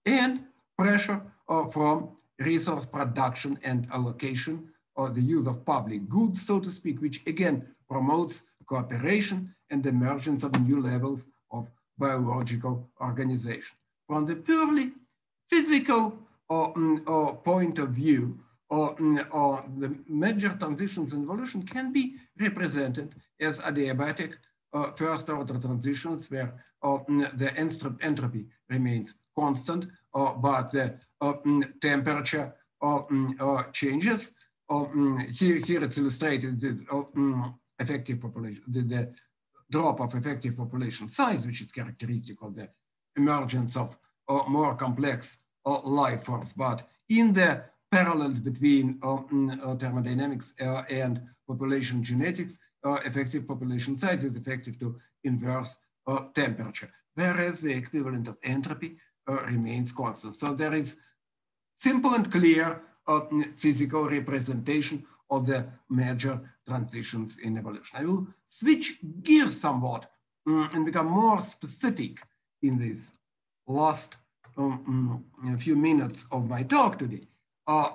and pressure uh, from resource production and allocation, or the use of public goods, so to speak, which again promotes cooperation and emergence of new levels of biological organization. From the purely physical or, mm, or point of view, or, mm, or the major transitions in evolution can be represented as adiabatic uh, first order transitions where uh, the entropy remains constant, uh, but the uh, temperature uh, changes. here, here it's illustrated the effective population, the, the, drop of effective population size, which is characteristic of the emergence of more complex life forms. But in the parallels between uh, thermodynamics uh, and population genetics, uh, effective population size is effective to inverse temperature, whereas the equivalent of entropy remains constant. So there is simple and clear physical representation of the major transitions in evolution. I will switch gears somewhat um, and become more specific in this last um, a few minutes of my talk today, uh,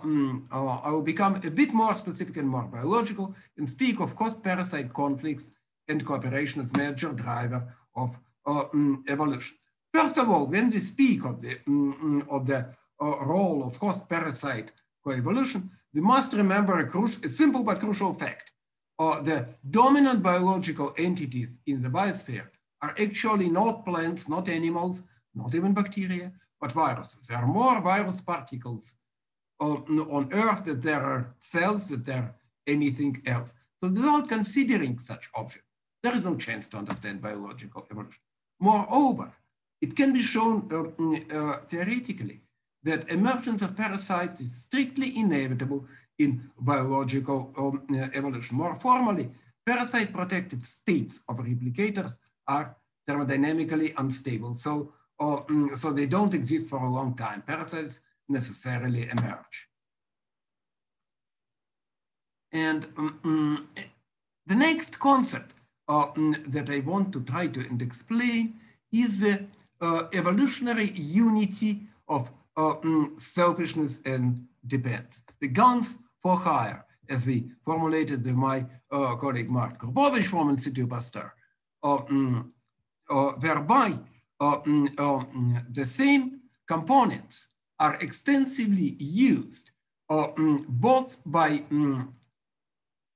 uh, I will become a bit more specific and more biological and speak of host-parasite conflicts and cooperation as major driver of uh, um, evolution. First of all, when we speak of the, of the role of host-parasite coevolution, we must remember a, crucial, a simple but crucial fact. Uh, the dominant biological entities in the biosphere are actually not plants, not animals, not even bacteria, but viruses. There are more virus particles on, on Earth that there are cells that there are anything else. So without considering such objects, there is no chance to understand biological evolution. Moreover, it can be shown uh, mm, uh, theoretically that emergence of parasites is strictly inevitable in biological um, uh, evolution. More formally, parasite-protected states of replicators are thermodynamically unstable. So or mm, so they don't exist for a long time. Parasites necessarily emerge. And um, the next concept uh, that I want to try to explain is the uh, evolutionary unity of uh, selfishness and dependence. The guns for hire, as we formulated my uh, colleague Mart Krupovic from Institute Pasteur, uh, whereby uh, mm, mm, the same components are extensively used uh, mm, both by mm,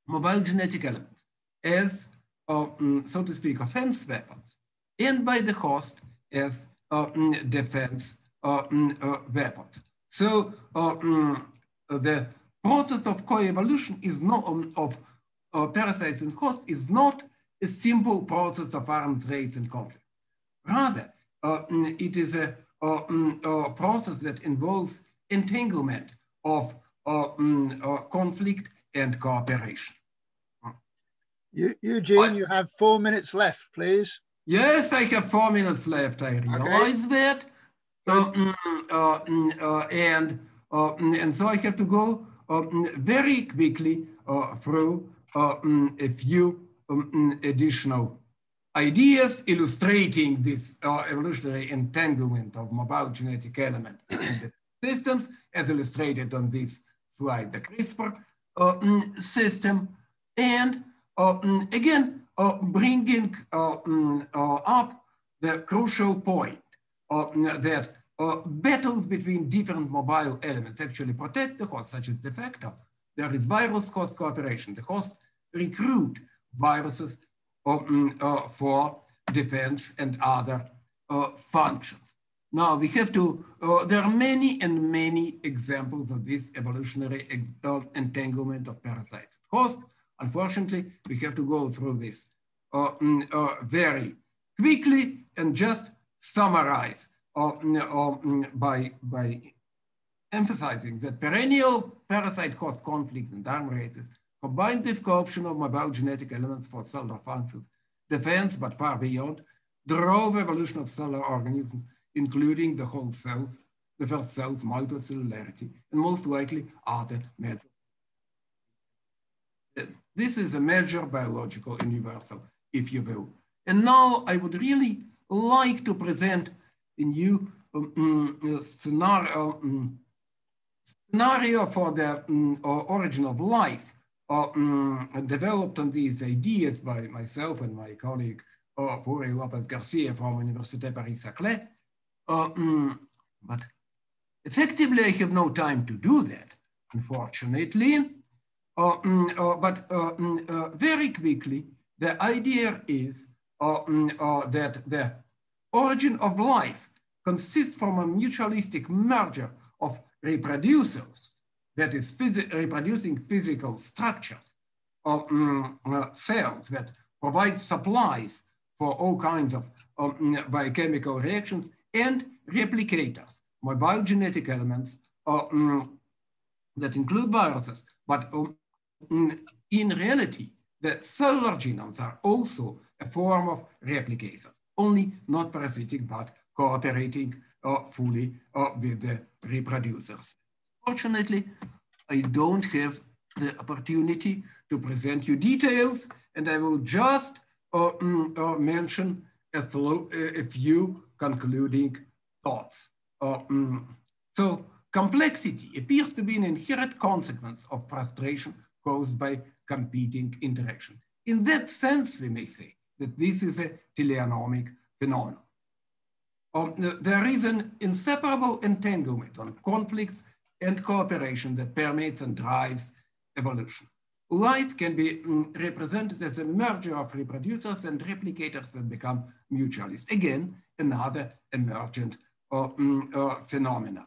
mobile genetic elements as, uh, mm, so to speak, offense weapons, and by the host as uh, defense uh, uh, weapons. So uh, the process of coevolution is not um, of parasites and hosts is not a simple process of arms race and conflict. Rather, it is a, a process that involves entanglement of conflict and cooperation. Eugene, you have four minutes left, please. Yes, I have four minutes left. I realize okay. that. Uh, mm, uh, mm, uh, and, uh, mm, and so I have to go uh, very quickly uh, through a few um, additional ideas illustrating this uh, evolutionary entanglement of mobile genetic element in the systems as illustrated on this slide, the CRISPR uh, mm, system. And uh, mm, again, bringing mm, up the crucial point uh, that uh, battles between different mobile elements actually protect the host, such as the factor. There is virus-host cooperation. The host recruit viruses um, uh, for defense and other uh, functions. Now we have to, uh, there are many and many examples of this evolutionary uh, entanglement of parasites. Of course, unfortunately, we have to go through this mm, very quickly and just summarize or, or by, by emphasizing that perennial parasite-host conflict and arm races combined with co-option of mobile genetic elements for cellular functions, defense, but far beyond, drove evolution of cellular organisms, including the whole cells, the first cells, multicellularity, and most likely other methods. This is a major biological universal, if you will. And now I would really like to present a new um, mm, scenario, um, scenario for the um, origin of life uh, developed on these ideas by myself and my colleague uh, Puri Lopez Garcia from Université Paris-Saclay. Uh, but effectively, I have no time to do that, unfortunately. Uh, uh, but uh, very quickly, the idea is that the origin of life consists from a mutualistic merger of reproducers, that is phys reproducing physical structures of um, uh, cells that provide supplies for all kinds of um, biochemical reactions and replicators, mobile biogenetic elements uh, um, that include viruses, but in reality, the cellular genomes are also a form of replicators only not parasitic, but cooperating uh, fully uh, with the reproducers. Fortunately, I don't have the opportunity to present you details, and I will just uh, mm, uh mention a, a, few concluding thoughts. Uh, mm, so complexity appears to be an inherent consequence of frustration caused by competing interaction. In that sense, we may say that this is a teleonomic phenomenon. Um, there is an inseparable entanglement on conflicts and cooperation that permeates and drives evolution. Life can be um, represented as a merger of reproducers and replicators that become mutualists. Again, another emergent uh, um, uh, phenomena.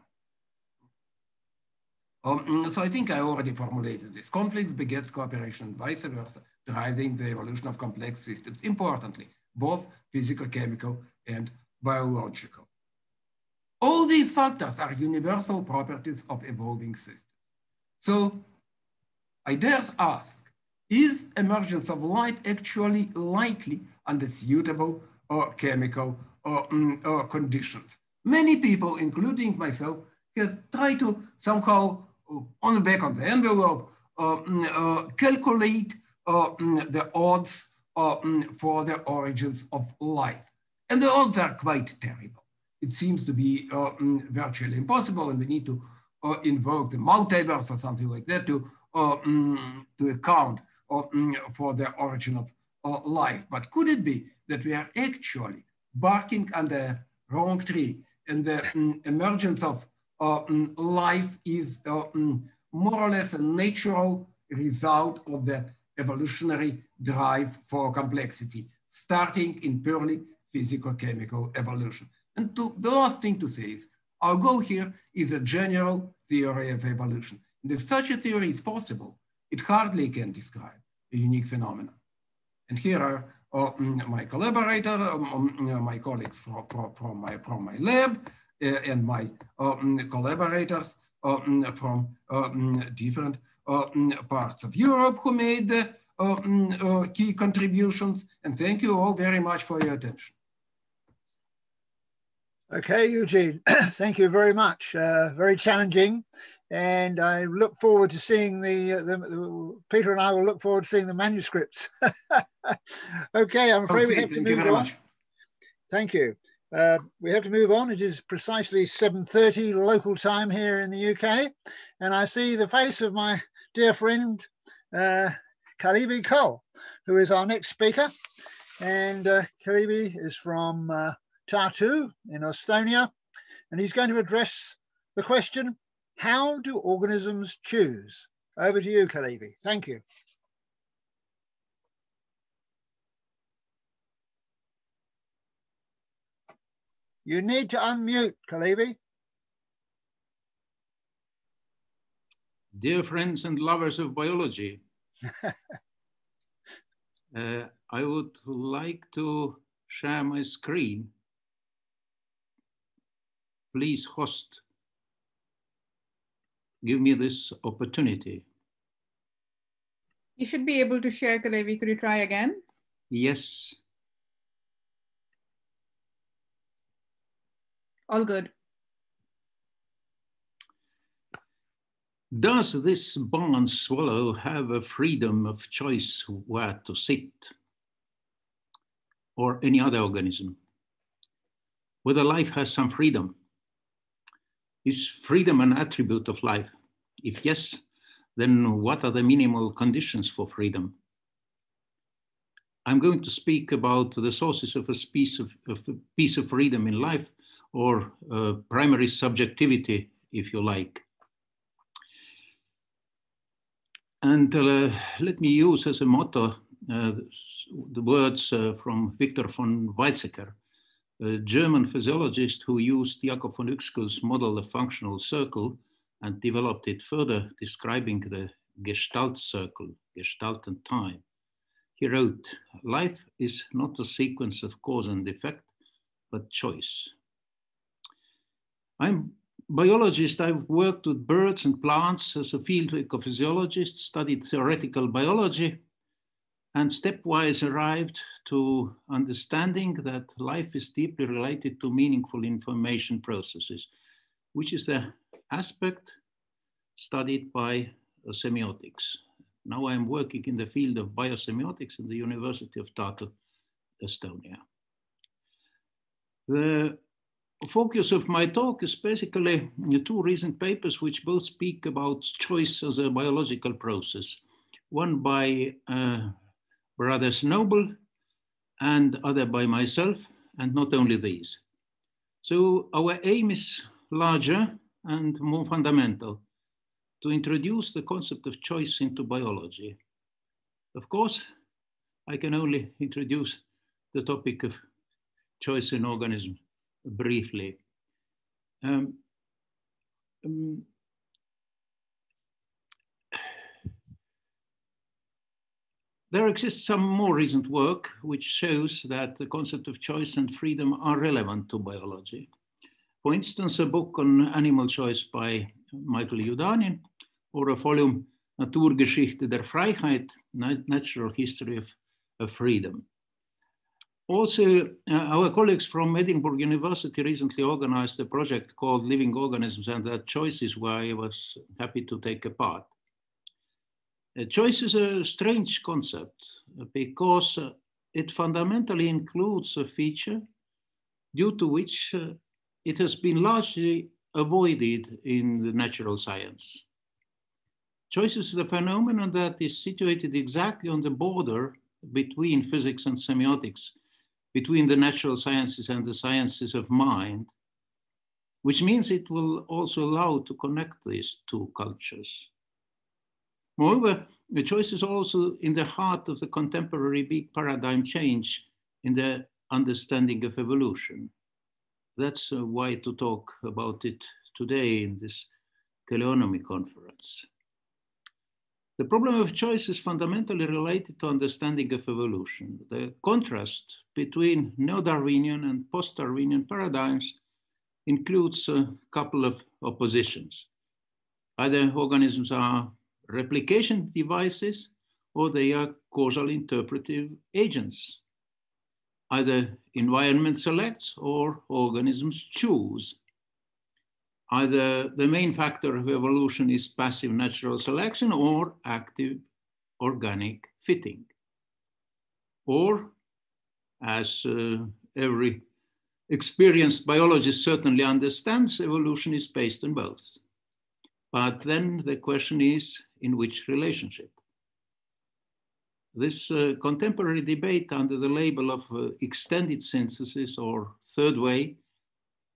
Um, so I think I already formulated this. Conflicts begets cooperation, vice versa driving the evolution of complex systems, importantly, both physical, chemical, and biological. All these factors are universal properties of evolving systems. So I dare ask, is emergence of life actually likely under suitable or chemical or, um, or conditions? Many people, including myself, have tried to somehow, uh, on the back of the envelope, uh, uh, calculate uh, mm, the odds uh, mm, for the origins of life. And the odds are quite terrible. It seems to be uh, mm, virtually impossible and we need to uh, invoke the multiverse or something like that to, uh, mm, to account uh, mm, for the origin of life. But could it be that we are actually barking on the wrong tree and the mm, emergence of uh, life is uh, more or less a natural result of the evolutionary drive for complexity, starting in purely physical-chemical evolution. And to, the last thing to say is, our goal here is a general theory of evolution. And if such a theory is possible, it hardly can describe a unique phenomenon. And here are uh, my collaborator, um, um, my colleagues from, from, my, from my lab, uh, and my uh, collaborators uh, from different parts of Europe who made key contributions. And thank you all very much for your attention. Okay, Eugene, thank you very much. Uh, very challenging. And I look forward to seeing the, uh, the, the, Peter and I will look forward to seeing the manuscripts. okay, I'm afraid we have to move on. Thank you. Uh, we have to move on. It is precisely 7.30 local time here in the UK. And I see the face of my dear friend, uh, Kalevi Kull, who is our next speaker. And uh, Kalevi is from uh, Tartu in Estonia, and he's going to address the question, how do organisms choose? Over to you, Kalevi. Thank you. You need to unmute, Kalevi. Dear friends and lovers of biology, uh, I would like to share my screen please host, give me this opportunity. You should be able to share, Kalevi. Could you try again? Yes. All good. Does this barn swallow have a freedom of choice where to sit? Or any other organism? Whether life has some freedom? Is freedom an attribute of life? If yes, then what are the minimal conditions for freedom? I'm going to speak about the sources of a piece of, of, a piece of freedom in life or uh, primary subjectivity, if you like. And uh, let me use as a motto uh, the words uh, from Victor von Weizsäcker, a German physiologist who used Jakob von Uexküll's model of functional circle and developed it further, describing the Gestalt circle, Gestalt and time. He wrote, life is not a sequence of cause and effect, but choice. I'm a biologist. I've worked with birds and plants as a field ecophysiologist, studied theoretical biology, and stepwise arrived to understanding that life is deeply related to meaningful information processes, which is the aspect studied by semiotics. Now I'm working in the field of biosemiotics in the University of Tartu, Estonia. The focus of my talk is basically two recent papers which both speak about choice as a biological process. One by uh, Brothers Noble and other by myself, and not only these. So our aim is larger and more fundamental, to introduce the concept of choice into biology. Of course, I can only introduce the topic of choice in organisms briefly. Um, um, There exists some more recent work which shows that the concept of choice and freedom are relevant to biology. For instance, a book on animal choice by Michael Yudanin, or a volume Naturgeschichte der Freiheit, Natural History of, of Freedom. Also, uh, our colleagues from Edinburgh University recently organized a project called Living Organisms and Their Choices, where I was happy to take a part. Uh, choice is a strange concept because uh, it fundamentally includes a feature due to which uh, it has been largely avoided in the natural science. Choice is the phenomenon that is situated exactly on the border between physics and semiotics, between the natural sciences and the sciences of mind, which means it will also allow to connect these two cultures. Moreover, the choice is also in the heart of the contemporary big paradigm change in the understanding of evolution. That's uh, why to talk about it today in this teleonomy conference. The problem of choice is fundamentally related to understanding of evolution. The contrast between neo-Darwinian and post-Darwinian paradigms includes a couple of oppositions. Either organisms are replication devices or they are causal interpretive agents. Either environment selects or organisms choose. Either the main factor of evolution is passive natural selection or active organic fitting. Or, as uh, every experienced biologist certainly understands, evolution is based on both. But then the question is, in which relationship? This uh, contemporary debate under the label of uh, extended synthesis or third way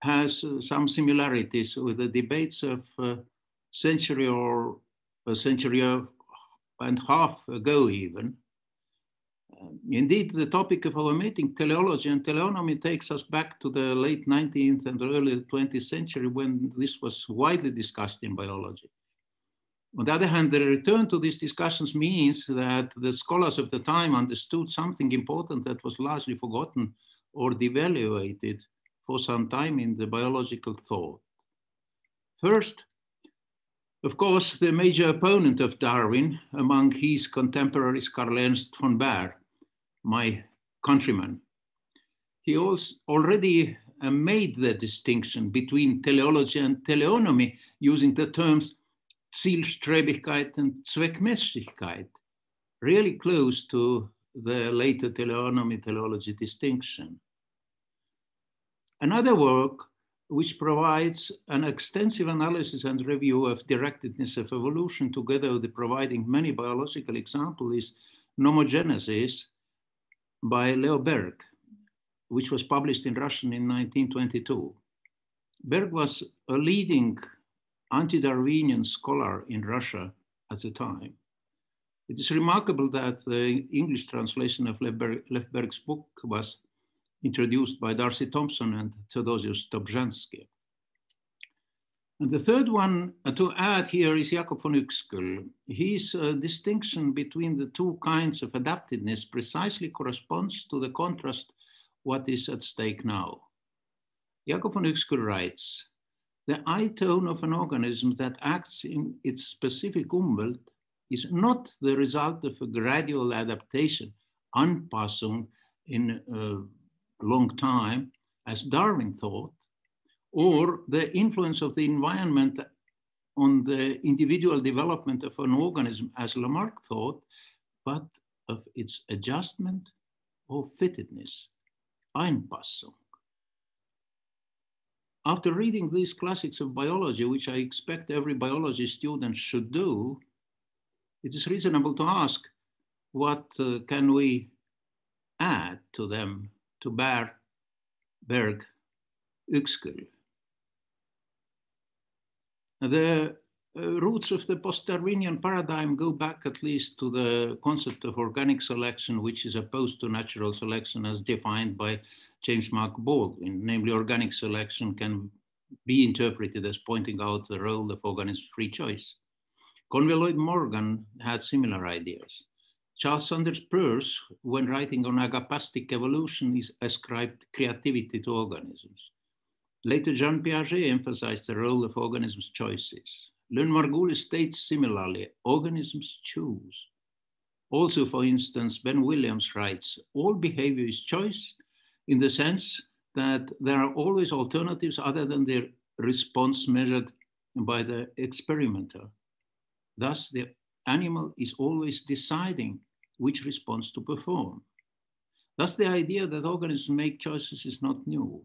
has uh, some similarities with the debates of a uh, century or a century and half ago even um, indeed, the topic of our meeting, teleology and teleonomy, takes us back to the late 19th and early 20th century when this was widely discussed in biology. On the other hand, the return to these discussions means that the scholars of the time understood something important that was largely forgotten or devaluated for some time in the biological thought. First, of course, the major opponent of Darwin among his contemporaries, Karl Ernst von Baer, my countryman. He also already made the distinction between teleology and teleonomy using the terms Zielstrebigkeit and Zweckmäßigkeit, really close to the later teleonomy teleology distinction. Another work which provides an extensive analysis and review of directedness of evolution together with providing many biological examples is Nomogenesis by Leo Berg, which was published in Russian in 1922. Berg was a leading anti-Darwinian scholar in Russia at the time. It is remarkable that the English translation of Lev Berg's book was introduced by D'Arcy Thompson and Theodosius Dobzhansky. And the third one uh, to add here is Jakob von Uexküll. His uh, distinction between the two kinds of adaptedness precisely corresponds to the contrast what is at stake now. Jakob von Uexküll writes, the I tone of an organism that acts in its specific umwelt is not the result of a gradual adaptation, Anpassung in a long time, as Darwin thought, or the influence of the environment on the individual development of an organism, as Lamarck thought, but of its adjustment or fittedness, Einpassung. After reading these classics of biology, which I expect every biology student should do, it is reasonable to ask, what uh, can we add to them to Baer, Berg, Uexküll? The uh, roots of the post-Darwinian paradigm go back at least to the concept of organic selection, which is opposed to natural selection as defined by James Mark Baldwin. Namely, organic selection can be interpreted as pointing out the role of organism free choice. Conway Lloyd Morgan had similar ideas. Charles Sanders Peirce, when writing on agapastic evolution, is ascribed creativity to organisms. Later, Jean Piaget emphasized the role of organisms' choices. Lynn Margulis states similarly, organisms choose. Also, for instance, Ben Williams writes, all behavior is choice in the sense that there are always alternatives other than the response measured by the experimenter. Thus, the animal is always deciding which response to perform. Thus, the idea that organisms make choices is not new.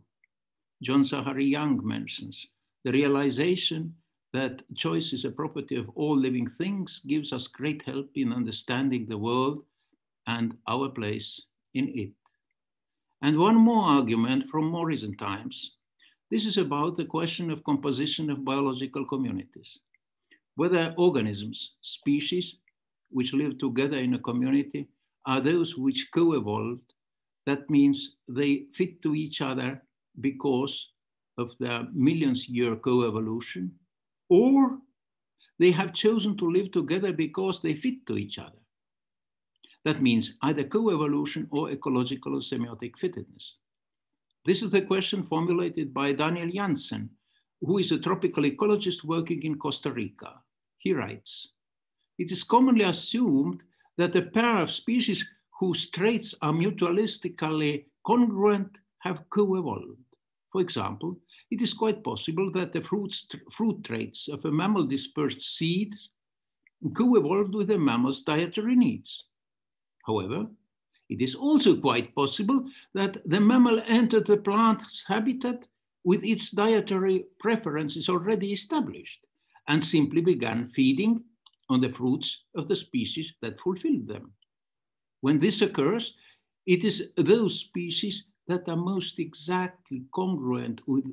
John Zachary Young mentions, the realization that choice is a property of all living things gives us great help in understanding the world and our place in it. And one more argument from more recent times. This is about the question of composition of biological communities. Whether organisms, species, which live together in a community are those which co-evolved. That means they fit to each other because of the millions year co-evolution, or they have chosen to live together because they fit to each other. That means either co-evolution or ecological or semiotic fittedness. This is the question formulated by Daniel Janzen, who is a tropical ecologist working in Costa Rica. He writes, it is commonly assumed that a pair of species whose traits are mutualistically congruent have co-evolved. For example, it is quite possible that the fruit traits of a mammal dispersed seed co-evolved with a mammal's dietary needs. However, it is also quite possible that the mammal entered the plant's habitat with its dietary preferences already established and simply began feeding on the fruits of the species that fulfilled them. When this occurs, it is those species that are most exactly congruent with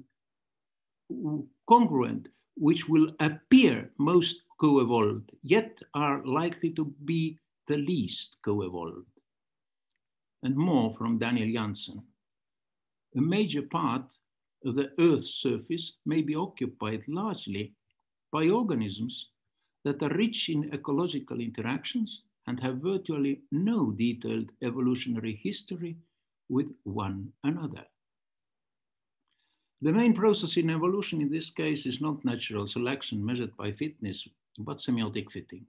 congruent, which will appear most co-evolved, yet are likely to be the least co-evolved. And more from Daniel Janzen. A major part of the Earth's surface may be occupied largely by organisms that are rich in ecological interactions and have virtually no detailed evolutionary history with one another. The main process in evolution in this case is not natural selection measured by fitness, but semiotic fitting.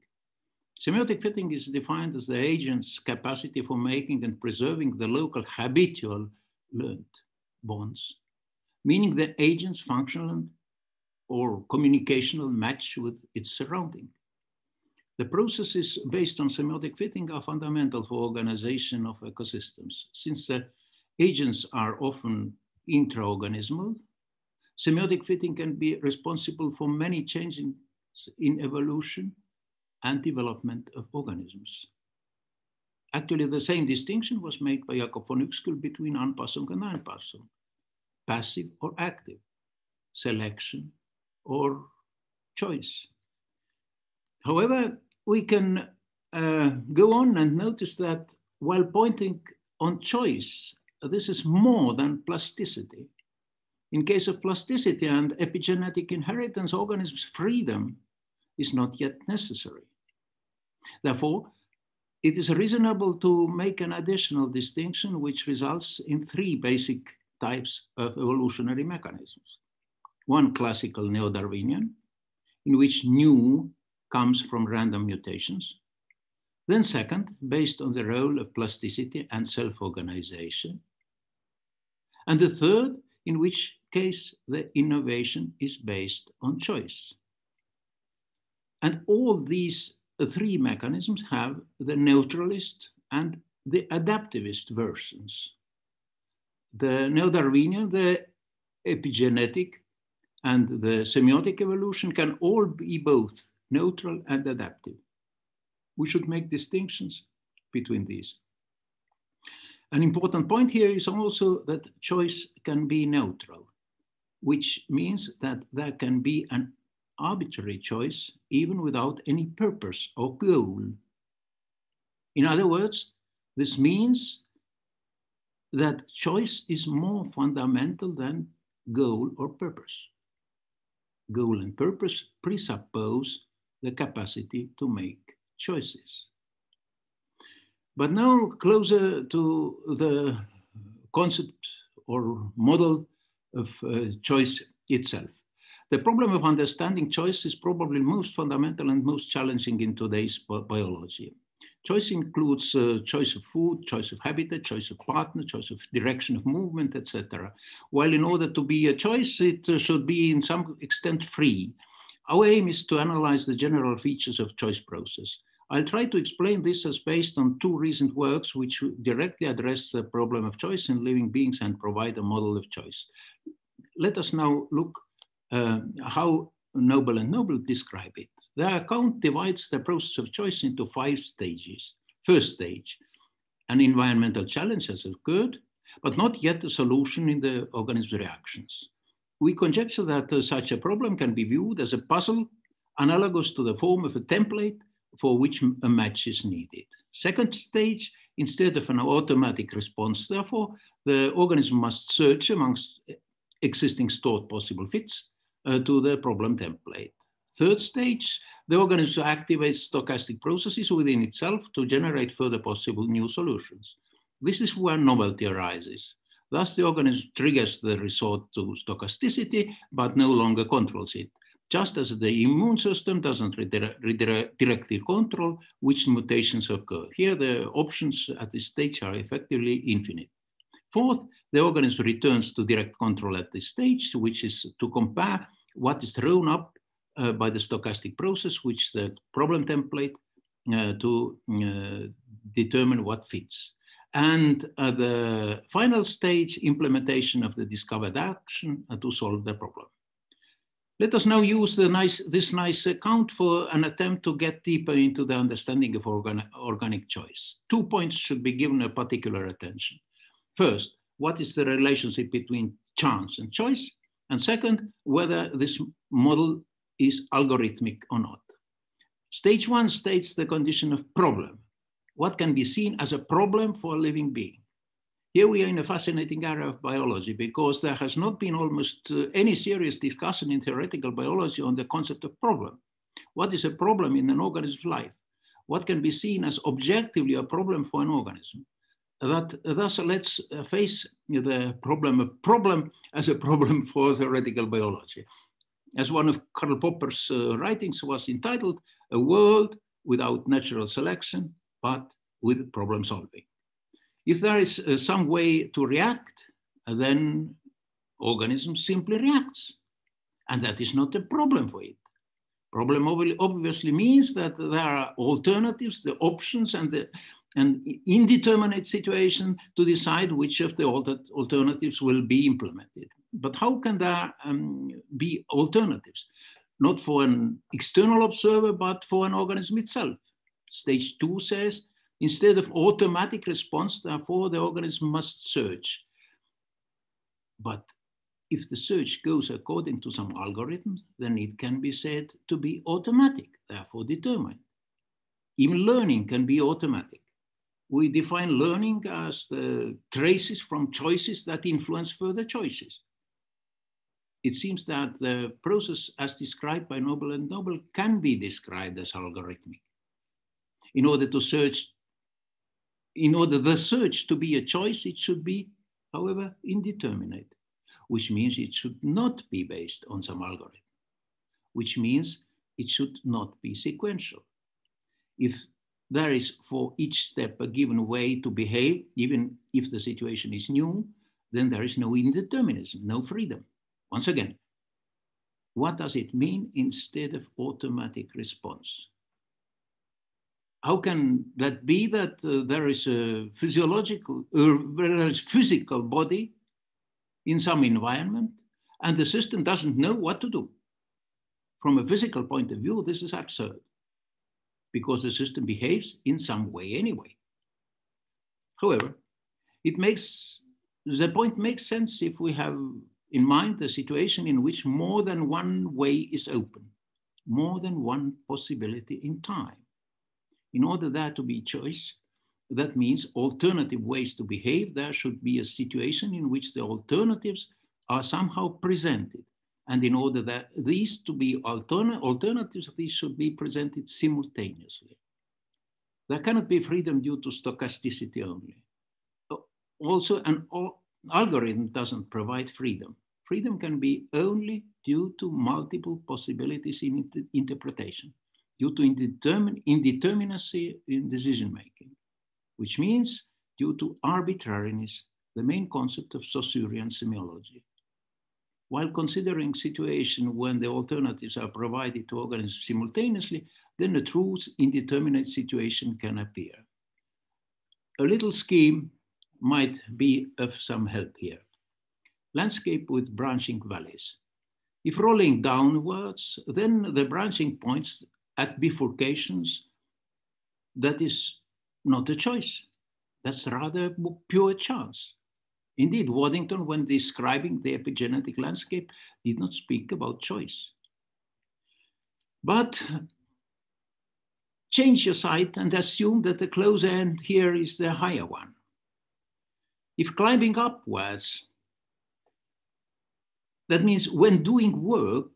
Semiotic fitting is defined as the agent's capacity for making and preserving the local habitual learned bonds, meaning the agent's functional or communicational match with its surrounding. The processes based on semiotic fitting are fundamental for organization of ecosystems. Since the agents are often intra-organismal, semiotic fitting can be responsible for many changes in evolution and development of organisms. Actually, the same distinction was made by Jakob von Uexküll between Anpassung and Einpassung, passive or active, selection or choice. However, we can uh, go on and notice that while pointing on choice, this is more than plasticity. In case of plasticity and epigenetic inheritance, organisms' freedom is not yet necessary. Therefore, it is reasonable to make an additional distinction which results in three basic types of evolutionary mechanisms one classical neo-Darwinian, in which new comes from random mutations. Then second, based on the role of plasticity and self-organization. And the third, in which case the innovation is based on choice. And all these three mechanisms have the neutralist and the adaptivist versions. The neo-Darwinian, the epigenetic, and the semiotic evolution can all be both neutral and adaptive. We should make distinctions between these. An important point here is also that choice can be neutral, which means that there can be an arbitrary choice even without any purpose or goal. In other words, this means that choice is more fundamental than goal or purpose goal and purpose presuppose the capacity to make choices. But now closer to the concept or model of uh, choice itself. The problem of understanding choice is probably most fundamental and most challenging in today's biology. Choice includes uh, choice of food, choice of habitat, choice of partner, choice of direction of movement, etc. While in order to be a choice, it uh, should be in some extent free. Our aim is to analyze the general features of choice process. I'll try to explain this as based on two recent works which directly address the problem of choice in living beings and provide a model of choice. Let us now look uh, how Noble and Noble describe it. Their account divides the process of choice into five stages. First stage, an environmental challenge has occurred, but not yet a solution in the organism's reactions. we conjecture that uh, such a problem can be viewed as a puzzle analogous to the form of a template for which a match is needed. Second stage, instead of an automatic response, therefore, the organism must search amongst existing stored possible fits uh, to the problem template. Third stage, the organism activates stochastic processes within itself to generate further possible new solutions. This is where novelty arises. Thus, the organism triggers the resort to stochasticity, but no longer controls it, just as the immune system doesn't directly control which mutations occur. Here, the options at this stage are effectively infinite. Fourth, the organism returns to direct control at this stage, which is to compare what is thrown up uh, by the stochastic process, which the problem template uh, to uh, determine what fits. And the final stage, implementation of the discovered action to solve the problem. Let us now use nice, this nice account for an attempt to get deeper into the understanding of organ organic choice. Two points should be given a particular attention. First, what is the relationship between chance and choice? And second, whether this model is algorithmic or not. Stage one states the condition of problem what can be seen as a problem for a living being. Here we are in a fascinating area of biology because there has not been almost uh, any serious discussion in theoretical biology on the concept of problem. What is a problem in an organism's life? What can be seen as objectively a problem for an organism? That thus let's uh, face the problem problem as a problem for theoretical biology. As one of Karl Popper's uh, writings was entitled, A World Without Natural Selection, but with problem solving. If there is uh, some way to react, then organism simply reacts. And that is not a problem for it. Problem obviously means that there are alternatives, the options and the an indeterminate situation to decide which of the alternatives will be implemented. But how can there um, be alternatives? Not for an external observer, but for an organism itself. Stage two says, instead of automatic response, therefore the organism must search. But if the search goes according to some algorithm, then it can be said to be automatic, therefore determined. Even learning can be automatic. We define learning as the traces from choices that influence further choices. It seems that the process as described by Noble and Noble can be described as algorithmic in order to search, in order the search to be a choice, it should be, however, indeterminate, which means it should not be based on some algorithm, which means it should not be sequential. If there is for each step a given way to behave, even if the situation is new, then there is no indeterminism, no freedom. Once again, what does it mean instead of automatic response? how can that be that uh, there is a physiological or there is physical body in some environment and the system doesn't know what to do from a physical point of view this is absurd because the system behaves in some way anyway however it makes the point makes sense if we have in mind the situation in which more than one way is open more than one possibility in time in order there to be choice, that means alternative ways to behave. There should be a situation in which the alternatives are somehow presented. And in order that these to be alterna alternatives, these should be presented simultaneously. There cannot be freedom due to stochasticity only. Uh, also, an algorithm doesn't provide freedom. Freedom can be only due to multiple possibilities in interpretation due to indetermin indeterminacy in decision making, which means due to arbitrariness, the main concept of Saussurean semiology. While considering situation when the alternatives are provided to organisms simultaneously, then a true indeterminate situation can appear. A little scheme might be of some help here. Landscape with branching valleys. If rolling downwards, then the branching points at bifurcations, that is not a choice. That's rather pure chance. Indeed, Waddington, when describing the epigenetic landscape, did not speak about choice. But change your sight and assume that the close end here is the higher one. If climbing upwards, that means when doing work,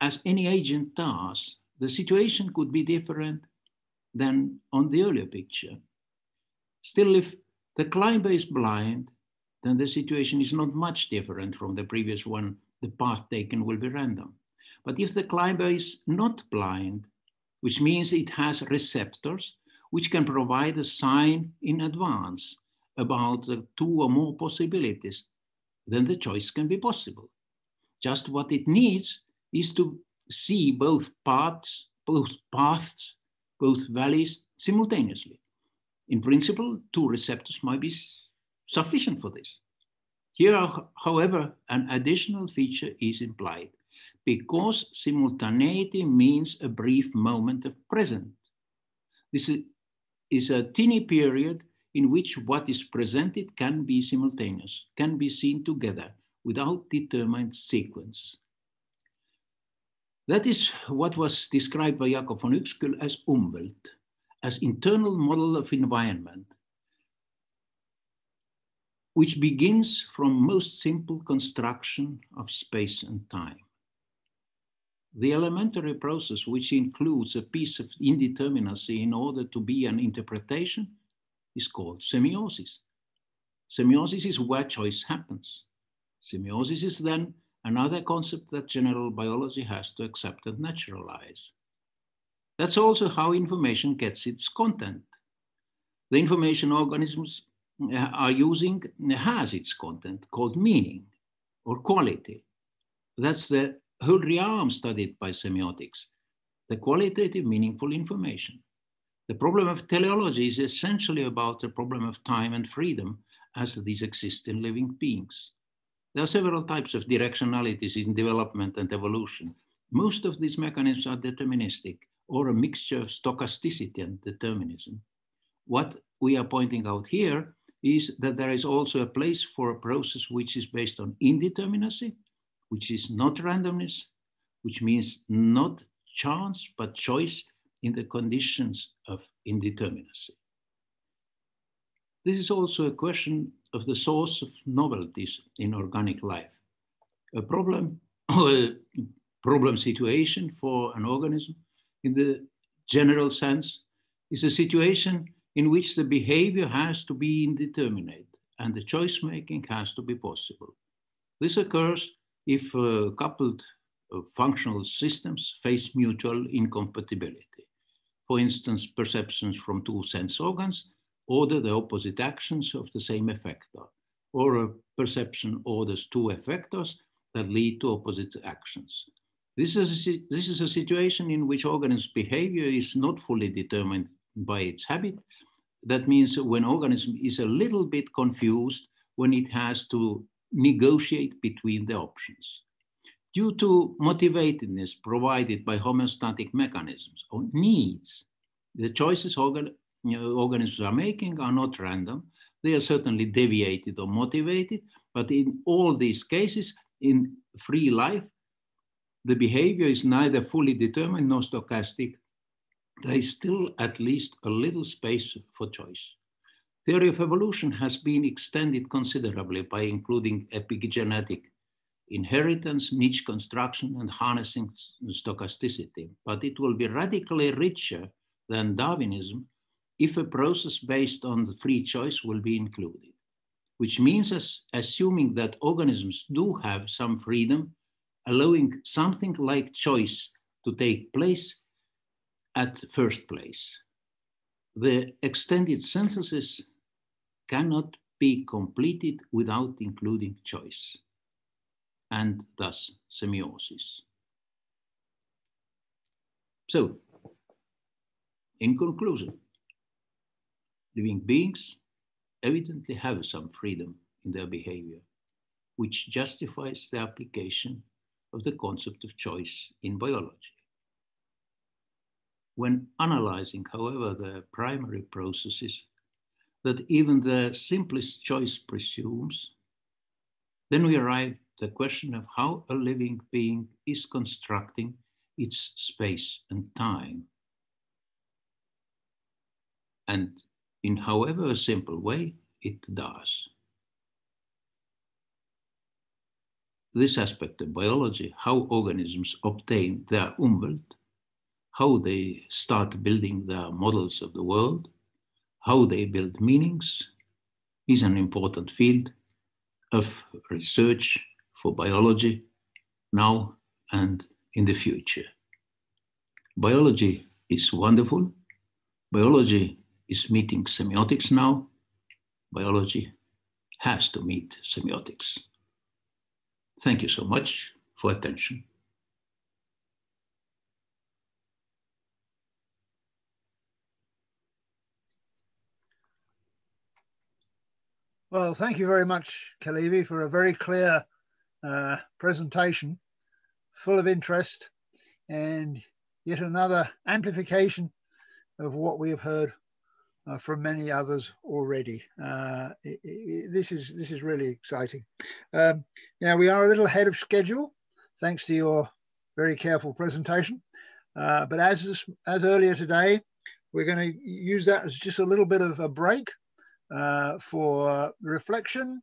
as any agent does, the situation could be different than on the earlier picture. Still, if the climber is blind, then the situation is not much different from the previous one. The path taken will be random. But if the climber is not blind, which means it has receptors which can provide a sign in advance about the two or more possibilities, then the choice can be possible. Just what it needs is to see both paths, both paths, both valleys simultaneously. In principle, two receptors might be sufficient for this. Here, however, an additional feature is implied because simultaneity means a brief moment of present. This is a teeny period in which what is presented can be simultaneous, can be seen together without determined sequence. That is what was described by Jakob von Uexküll as Umwelt, as internal model of environment, which begins from most simple construction of space and time. The elementary process, which includes a piece of indeterminacy in order to be an interpretation, is called semiosis. Semiosis is where choice happens. Semiosis is then another concept that general biology has to accept and naturalize. That's also how information gets its content. The information organisms Uh, are using has its content called meaning or quality. That's the whole realm studied by semiotics, the qualitative meaningful information. The problem of teleology is essentially about the problem of time and freedom as these exist in living beings. There are several types of directionalities in development and evolution. Most of these mechanisms are deterministic or a mixture of stochasticity and determinism. What we are pointing out here is that there is also a place for a process which is based on indeterminacy, which is not randomness, which means not chance, but choice in the conditions of indeterminacy. This is also a question of the source of novelties in organic life. A problem or a problem situation for an organism in the general sense is a situation in which the behavior has to be indeterminate and the choice making has to be possible. This occurs if uh, coupled uh, functional systems face mutual incompatibility. For instance, perceptions from two sense organs order the opposite actions of the same effector, or a perception orders two effectors that lead to opposite actions. This is, a, this is a situation in which organism's behavior is not fully determined by its habit. That means when organism is a little bit confused when it has to negotiate between the options. Due to motivatedness provided by homeostatic mechanisms or needs, the choices organ organisms are making are not random. They are certainly deviated or motivated, but in all these cases, in free life, the behavior is neither fully determined nor stochastic. There is still at least a little space for choice. Theory of evolution has been extended considerably by including epigenetic inheritance, niche construction, and harnessing stochasticity. But it will be radically richer than Darwinism if a process based on free choice will be included, which means as assuming that organisms do have some freedom, allowing something like choice to take place at first place. The extended synthesis cannot be completed without including choice, and thus semiosis. So, in conclusion, living beings evidently have some freedom in their behavior, which justifies the application of the concept of choice in biology. When analyzing, however, the primary processes, that even the simplest choice presumes, then we arrive at the question of how a living being is constructing its space and time. And in however a simple way it does. This aspect of biology, how organisms obtain their Umwelt, how they start building their models of the world, how they build meanings, is an important field of research for biology now and in the future. Biology is wonderful. Biology is meeting semiotics now. Biology has to meet semiotics. Thank you so much for attention. Well, thank you very much, Kalevi, for a very clear uh, presentation, full of interest, and yet another amplification of what we have heard uh, from many others already. Uh, it, it, this is this is really exciting. Um, now we are a little ahead of schedule, thanks to your very careful presentation. Uh, but as as earlier today, we're going to use that as just a little bit of a break uh, for reflection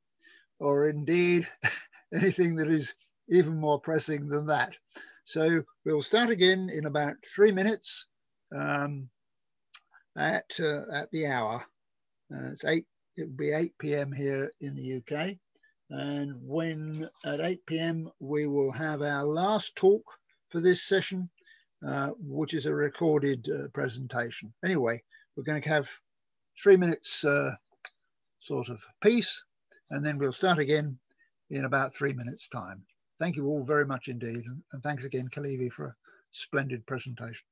or indeed anything that is even more pressing than that. So we'll start again in about three minutes um, at, uh, at the hour. Uh, it's eight, it will be 8 p.m. here in the UK. And when at 8 p.m. we will have our last talk for this session, uh, which is a recorded uh, presentation. Anyway, we're going to have three minutes uh, sort of peace, and then we'll start again in about three minutes time. Thank you all very much indeed. And thanks again, Kalevi, for a splendid presentation.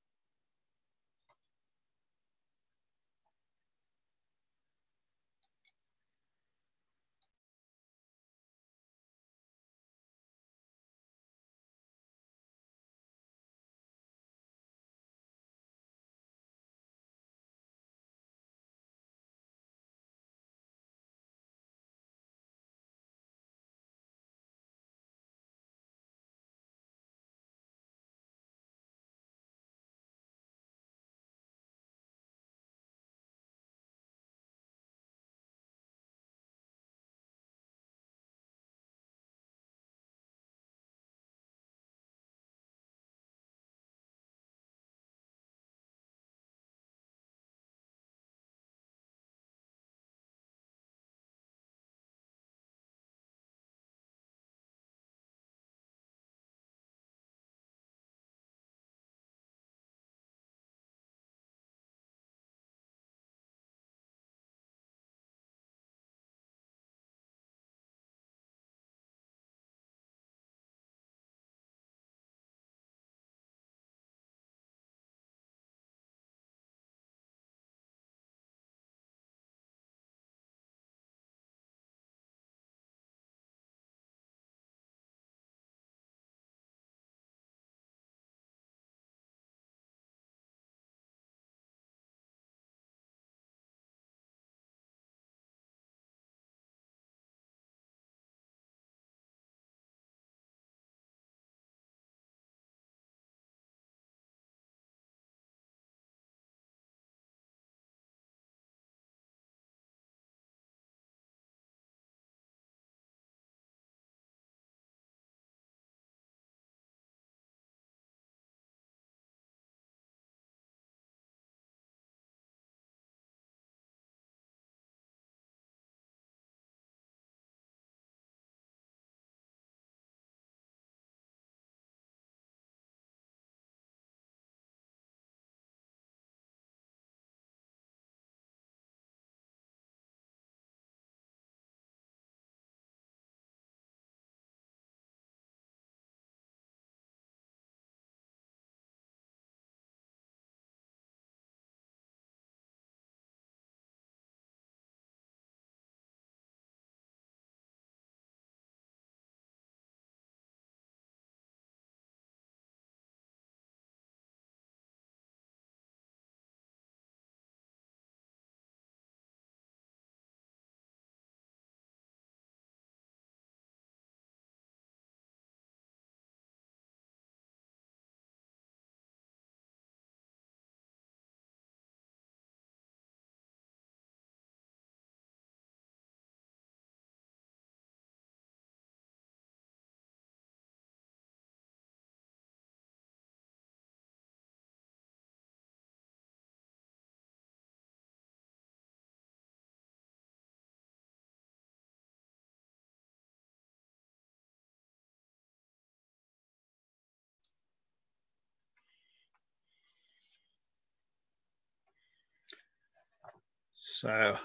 So,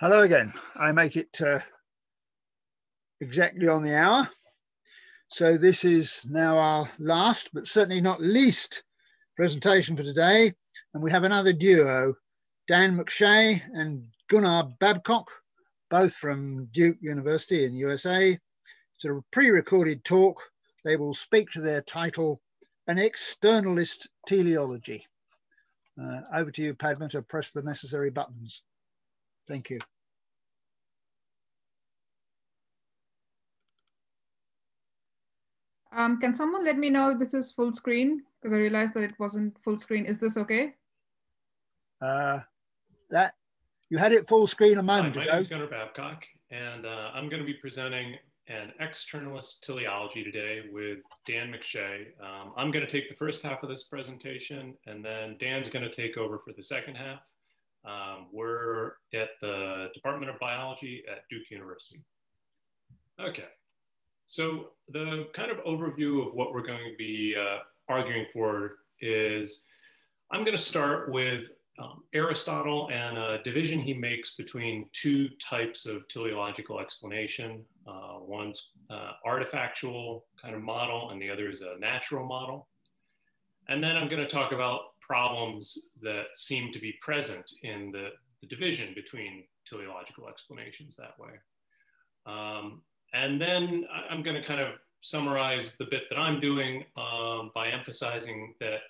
hello again. I make it uh, exactly on the hour. So this is now our last, but certainly not least presentation for today. And we have another duo, Dan McShea and Gunnar Babcock, both from Duke University in USA. It's a pre-recorded talk. They will speak to their title, An Externalist Teleology. Uh, over to you, Padma, to press the necessary buttons. Thank you. Um, can someone let me know if this is full screen? Because I realized that it wasn't full screen. Is this okay? Uh, that you had it full screen a moment Hi, my ago. name is Gunnar Babcock, and uh, I'm going to be presenting an externalist teleology today with Dan McShea. Um, I'm going to take the first half of this presentation, and then Dan's going to take over for the second half. Um, we're at the Department of Biology at Duke University. Okay, so the kind of overview of what we're going to be uh, arguing for is I'm going to start with um, Aristotle and a division he makes between two types of teleological explanation. Uh, one's uh, artifactual kind of model, and the other is a natural model. And then I'm going to talk about problems that seem to be present in the, the division between teleological explanations that way. Um, and then I'm going to kind of summarize the bit that I'm doing um, by emphasizing that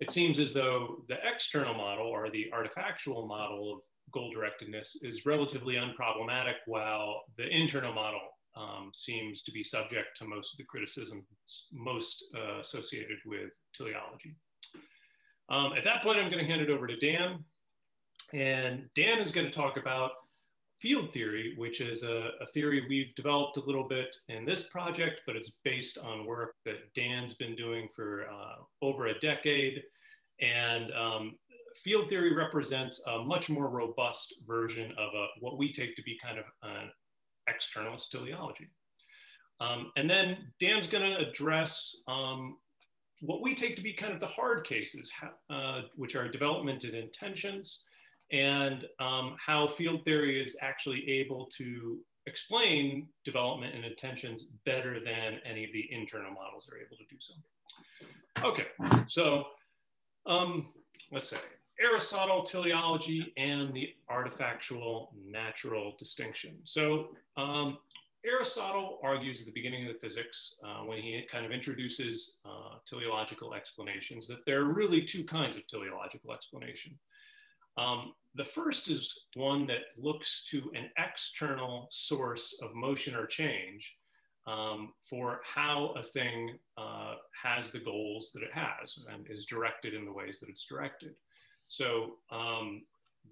it seems as though the external model or the artifactual model of goal directedness is relatively unproblematic, while the internal model um, seems to be subject to most of the criticisms most uh, associated with teleology. Um, at that point, I'm going to hand it over to Dan. And Dan is going to talk about field theory, which is a, a, theory we've developed a little bit in this project, but it's based on work that Dan's been doing for uh, over a decade. And um, field theory represents a much more robust version of a, what we take to be kind of an externalist teleology. Um, and then Dan's going to address um, what we take to be kind of the hard cases, uh, which are development and intentions, and um, how field theory is actually able to explain development and intentions better than any of the internal models are able to do so. Okay, so um, let's say Aristotle, teleology, and the artifactual natural distinction. So um, Aristotle argues at the beginning of the physics, uh, when he kind of introduces uh, teleological explanations, that there are really two kinds of teleological explanation. Um, the first is one that looks to an external source of motion or change um, for how a thing uh, has the goals that it has and is directed in the ways that it's directed. So um,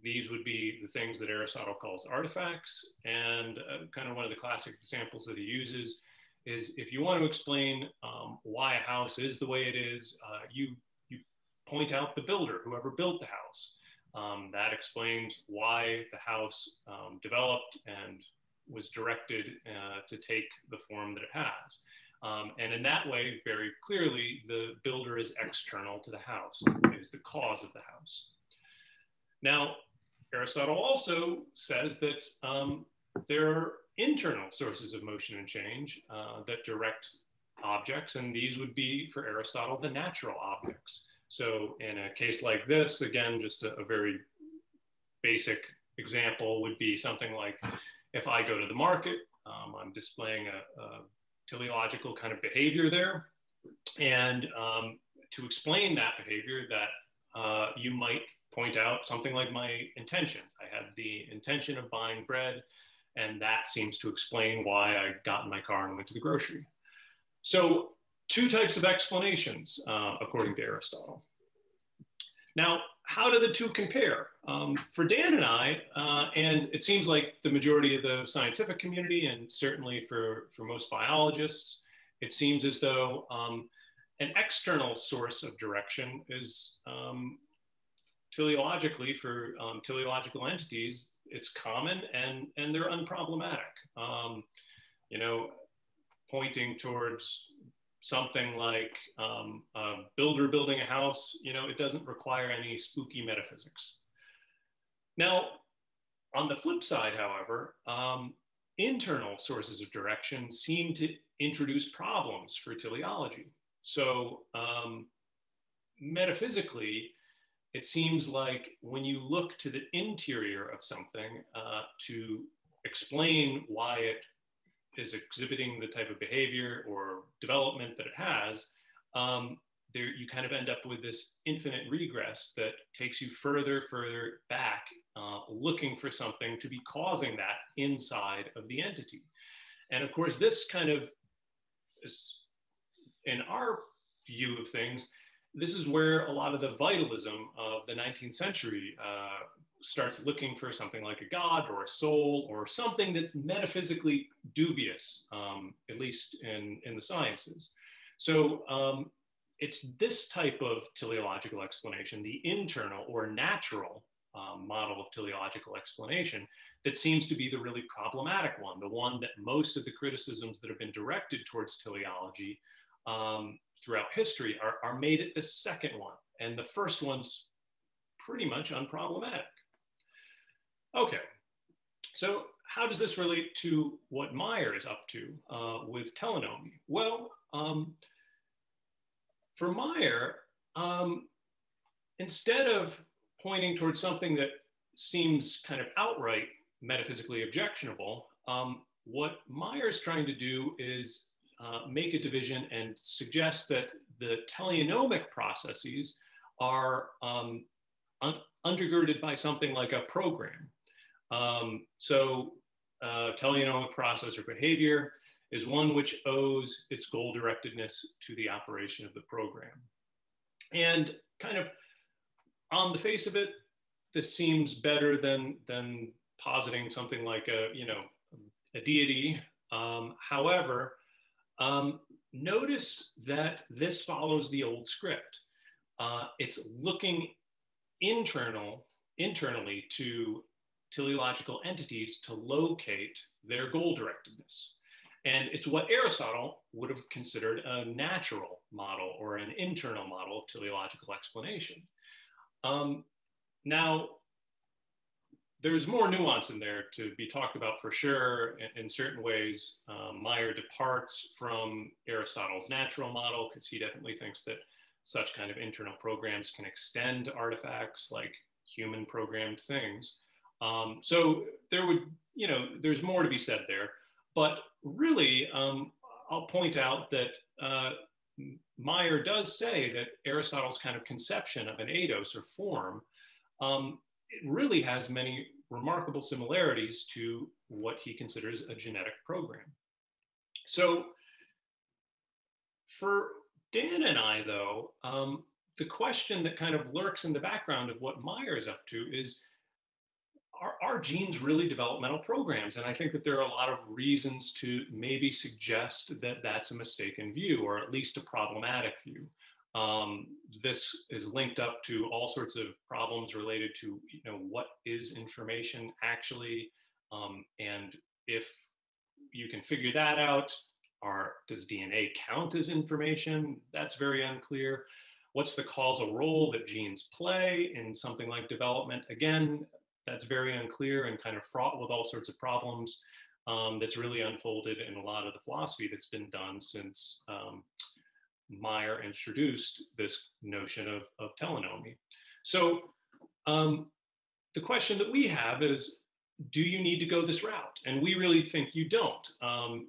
these would be the things that Aristotle calls artifacts. And uh, kind of one of the classic examples that he uses is if you want to explain um, why a house is the way it is, uh, you, you point out the builder, whoever built the house. Um, that explains why the house um, developed and was directed uh, to take the form that it has. Um, and in that way, very clearly, the builder is external to the house, it is the cause of the house. Now, Aristotle also says that um, there are internal sources of motion and change uh, that direct objects, and these would be, for Aristotle, the natural objects. So in a case like this, again, just a, a very basic example would be something like if I go to the market, um, I'm displaying a, a, teleological kind of behavior there. And um, to explain that behavior, that uh, you might point out something like my intentions. I had the intention of buying bread, and that seems to explain why I got in my car and went to the grocery. So two types of explanations, uh, according to Aristotle. Now, how do the two compare? Um, for Dan and I, uh, and it seems like the majority of the scientific community, and certainly for, for most biologists, it seems as though um, an external source of direction is um, teleologically for um, teleological entities, it's common and, and they're unproblematic. Um, you know, pointing towards something like um, a builder building a house, you know, it doesn't require any spooky metaphysics. Now, on the flip side, however, um, internal sources of direction seem to introduce problems for teleology. So um, metaphysically, it seems like when you look to the interior of something uh, to explain why it is exhibiting the type of behavior or development that it has, um, there you kind of end up with this infinite regress that takes you further, further back, uh, looking for something to be causing that inside of the entity. And of course, this kind of is, in our view of things, this is where a lot of the vitalism of the 19th century uh, starts looking for something like a god or a soul or something that's metaphysically dubious, um, at least in, in the sciences. So um, it's this type of teleological explanation, the internal or natural um, model of teleological explanation, that seems to be the really problematic one, the one that most of the criticisms that have been directed towards teleology um, throughout history are, are made at the second one. And the first one's pretty much unproblematic. Okay, so how does this relate to what Mayr is up to uh, with teleonomy? Well, um, for Mayr, um, instead of pointing towards something that seems kind of outright metaphysically objectionable, um, what Mayr is trying to do is uh, make a division and suggest that the teleonomic processes are um, un undergirded by something like a program. Um, so uh, teleonomic process or behavior is one which owes its goal directedness to the operation of the program. And kind of on the face of it, this seems better than, than positing something like a, you know, a deity. Um, however, um, notice that this follows the old script. Uh, it's looking internal, internally to teleological entities to locate their goal directedness. And it's what Aristotle would have considered a natural model or an internal model of teleological explanation. Um, now, there's more nuance in there to be talked about for sure. In, in certain ways, um, Mayr departs from Aristotle's natural model because he definitely thinks that such kind of internal programs can extend to artifacts like human programmed things. Um, so there would, you know, there's more to be said there. But really, um, I'll point out that uh, Mayr does say that Aristotle's kind of conception of an eidos or form um, really has many remarkable similarities to what he considers a genetic program. So for Dan and I, though, um, the question that kind of lurks in the background of what Mayr is up to is are, genes really developmental programs? And I think that there are a lot of reasons to maybe suggest that that's a mistaken view, or at least a problematic view. Um, this is linked up to all sorts of problems related to, you know, what is information actually, um, and if you can figure that out, does DNA count as information? That's very unclear. What's the causal role that genes play in something like development? Again, that's very unclear and kind of fraught with all sorts of problems. Um, that's really unfolded in a lot of the philosophy that's been done since um, Mayr introduced this notion of, of teleonomy. So um, the question that we have is, do you need to go this route? And we really think you don't. Um,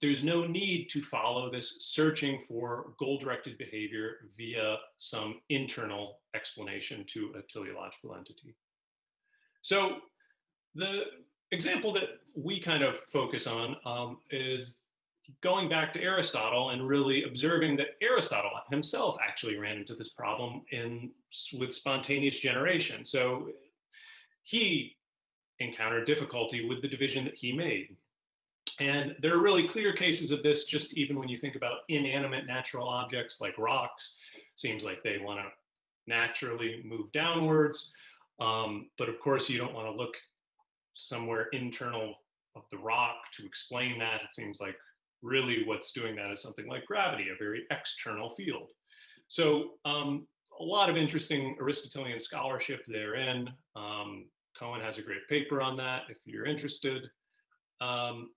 there's no need to follow this searching for goal-directed behavior via some internal explanation to a teleological entity. So the example that we kind of focus on um, is going back to Aristotle and really observing that Aristotle himself actually ran into this problem in with spontaneous generation. So he encountered difficulty with the division that he made. And there are really clear cases of this just even when you think about inanimate natural objects like rocks. Seems like they want to naturally move downwards. Um, but of course, you don't want to look somewhere internal of the rock to explain that. It seems like really what's doing that is something like gravity, a very external field. So um, a lot of interesting Aristotelian scholarship therein, um, Cohen has a great paper on that if you're interested. Um,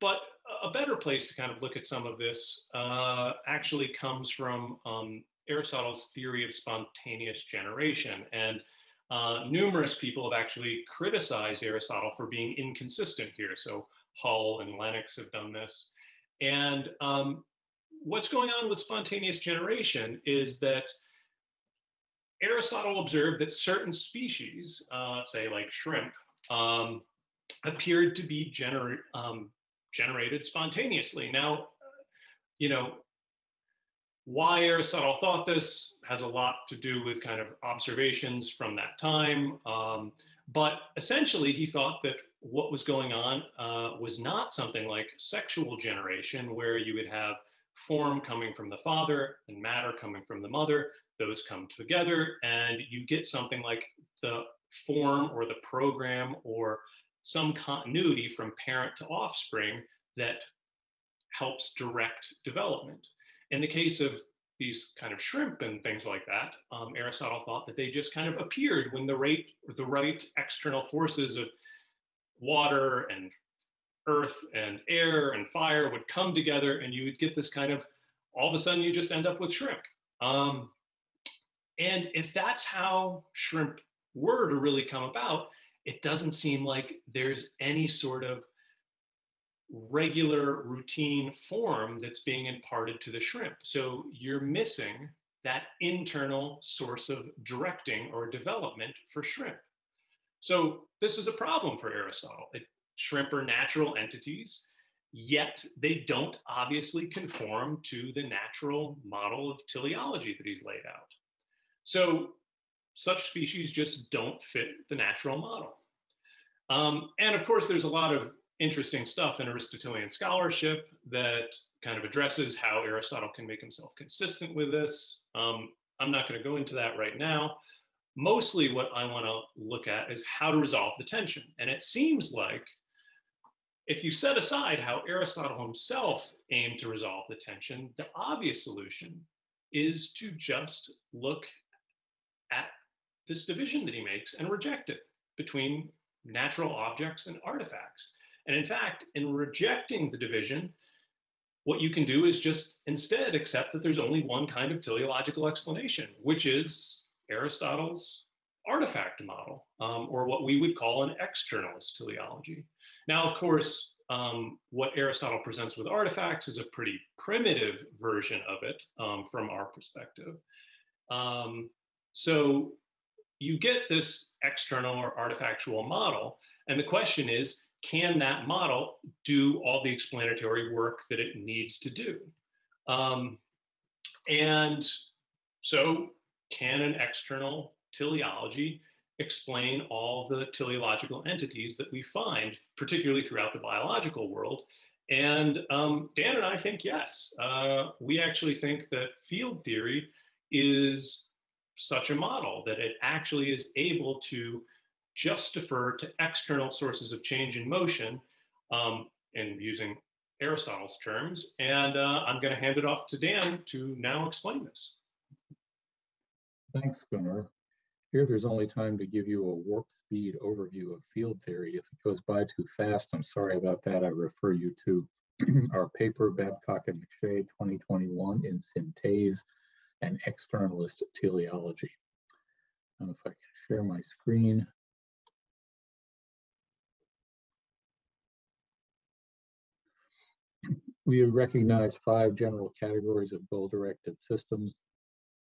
but a better place to kind of look at some of this uh, actually comes from um, Aristotle's theory of spontaneous generation. And uh, numerous people have actually criticized Aristotle for being inconsistent here. So Hull and Lennox have done this. And um, what's going on with spontaneous generation is that Aristotle observed that certain species, uh, say like shrimp, um, appeared to be gener um, generated spontaneously. Now, you know, why Aristotle thought this has a lot to do with kind of observations from that time. Um, but essentially, he thought that what was going on uh, was not something like sexual generation, where you would have form coming from the father and matter coming from the mother. Those come together, and you get something like the form or the program or some continuity from parent to offspring that helps direct development. In the case of these kind of shrimp and things like that, um, Aristotle thought that they just kind of appeared when the right, the right external forces of water and earth and air and fire would come together and you would get this kind of, all of a sudden you just end up with shrimp. Um, and if that's how shrimp were to really come about, it doesn't seem like there's any sort of regular routine form that's being imparted to the shrimp. So you're missing that internal source of directing or development for shrimp. So this is a problem for Aristotle. It, shrimp are natural entities, yet they don't obviously conform to the natural model of teleology that he's laid out. So such species just don't fit the natural model. Um, and of course, there's a lot of interesting stuff in Aristotelian scholarship that kind of addresses how Aristotle can make himself consistent with this. Um, I'm not going to go into that right now. Mostly what I want to look at is how to resolve the tension. And it seems like if you set aside how Aristotle himself aimed to resolve the tension, the obvious solution is to just look at this division that he makes and reject it between natural objects and artifacts. And in fact, in rejecting the division, what you can do is just instead accept that there's only one kind of teleological explanation, which is Aristotle's artifact model, um, or what we would call an externalist teleology. Now, of course, um, what Aristotle presents with artifacts is a pretty primitive version of it um, from our perspective. Um, so you get this external or artifactual model, and the question is, can that model do all the explanatory work that it needs to do? Um, and so can an external teleology explain all the teleological entities that we find, particularly throughout the biological world? And um, Dan and I think yes. Uh, we actually think that field theory is such a model that it actually is able to just defer to external sources of change in motion um, and using Aristotle's terms. And uh, I'm going to hand it off to Dan to now explain this. Thanks, Gunnar. Here, there's only time to give you a warp speed overview of field theory. If it goes by too fast, I'm sorry about that. I refer you to our paper, Babcock and McShea, 2021 in Synthese and Externalist Teleology. And if I can share my screen. We have recognized five general categories of goal-directed systems.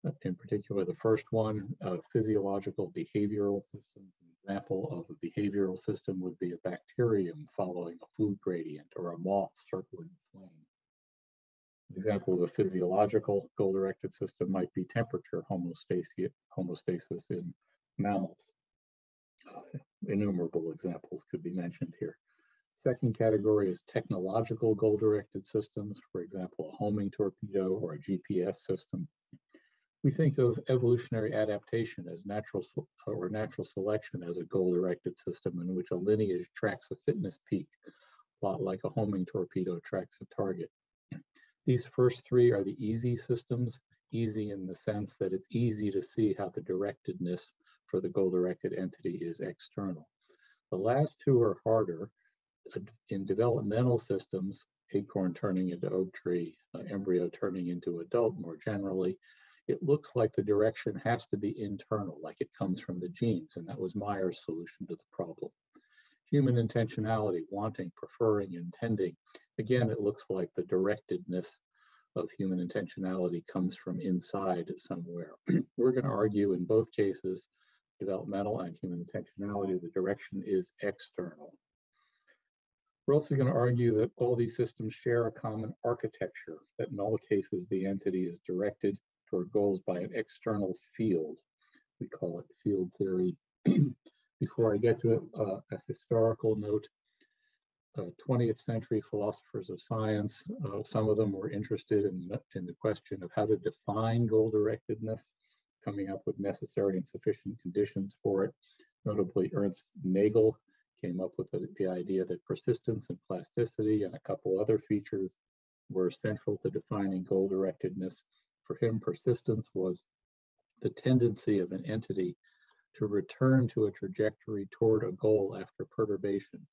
Uh, in particular, the first one, uh, physiological behavioral systems. An example of a behavioral system would be a bacterium following a food gradient or a moth circling a flame. An example of a physiological goal-directed system might be temperature homeostasis, homeostasis in mammals. Uh, innumerable examples could be mentioned here. Second category is technological goal-directed systems, for example, a homing torpedo or a GPS system. We think of evolutionary adaptation as natural or natural selection as a goal-directed system in which a lineage tracks a fitness peak, a lot like a homing torpedo tracks a target. These first three are the easy systems, easy in the sense that it's easy to see how the directedness for the goal-directed entity is external. The last two are harder. In developmental systems, acorn turning into oak tree, uh, embryo turning into adult more generally, it looks like the direction has to be internal, like it comes from the genes, and that was Mayr's solution to the problem. Human intentionality, wanting, preferring, intending, again, it looks like the directedness of human intentionality comes from inside somewhere. We're going to argue in both cases, developmental and human intentionality, the direction is external. We're also going to argue that all these systems share a common architecture, that in all cases the entity is directed toward goals by an external field. We call it field theory. Before I get to it, uh, a historical note. Uh, 20th century philosophers of science, uh, some of them were interested in, in the question of how to define goal-directedness, coming up with necessary and sufficient conditions for it. Notably, Ernst Nagel came up with the, the idea that persistence and plasticity and a couple other features were central to defining goal-directedness for him, persistence was the tendency of an entity to return to a trajectory toward a goal after perturbation.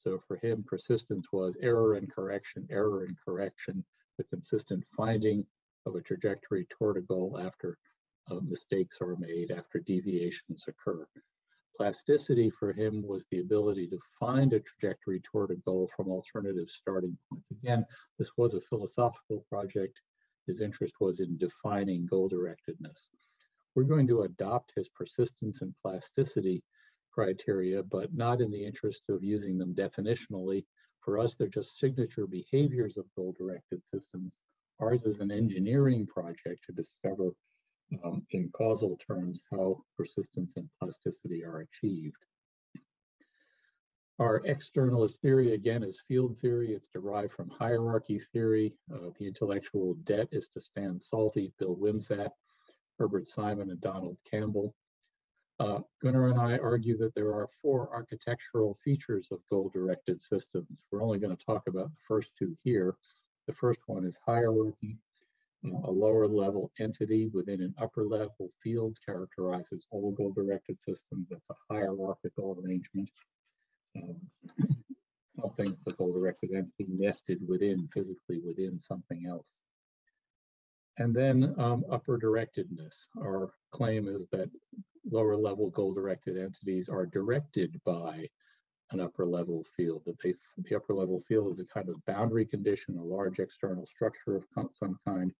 So for him, persistence was error and correction, error and correction, the consistent finding of a trajectory toward a goal after uh, mistakes are made, after deviations occur. Plasticity for him was the ability to find a trajectory toward a goal from alternative starting points. Again, this was a philosophical project his interest was in defining goal directedness. We're going to adopt his persistence and plasticity criteria, but not in the interest of using them definitionally. For us, they're just signature behaviors of goal directed systems. Ours is an engineering project to discover um, in causal terms how persistence and plasticity are achieved. Our externalist theory, again, is field theory. It's derived from hierarchy theory. Uh, the intellectual debt is to Stan Salthe, Bill Wimsatt, Herbert Simon, and Donald Campbell. Uh, Gunnar and I argue that there are four architectural features of goal-directed systems. We're only going to talk about the first two here. The first one is hierarchy. A lower level entity within an upper level field characterizes all goal-directed systems. That's a hierarchical arrangement um, something the goal directed entity nested within, physically within something else. And then um, upper directedness. Our claim is that lower level goal directed entities are directed by an upper level field, that they, the upper level field is a kind of boundary condition, a large external structure of some kind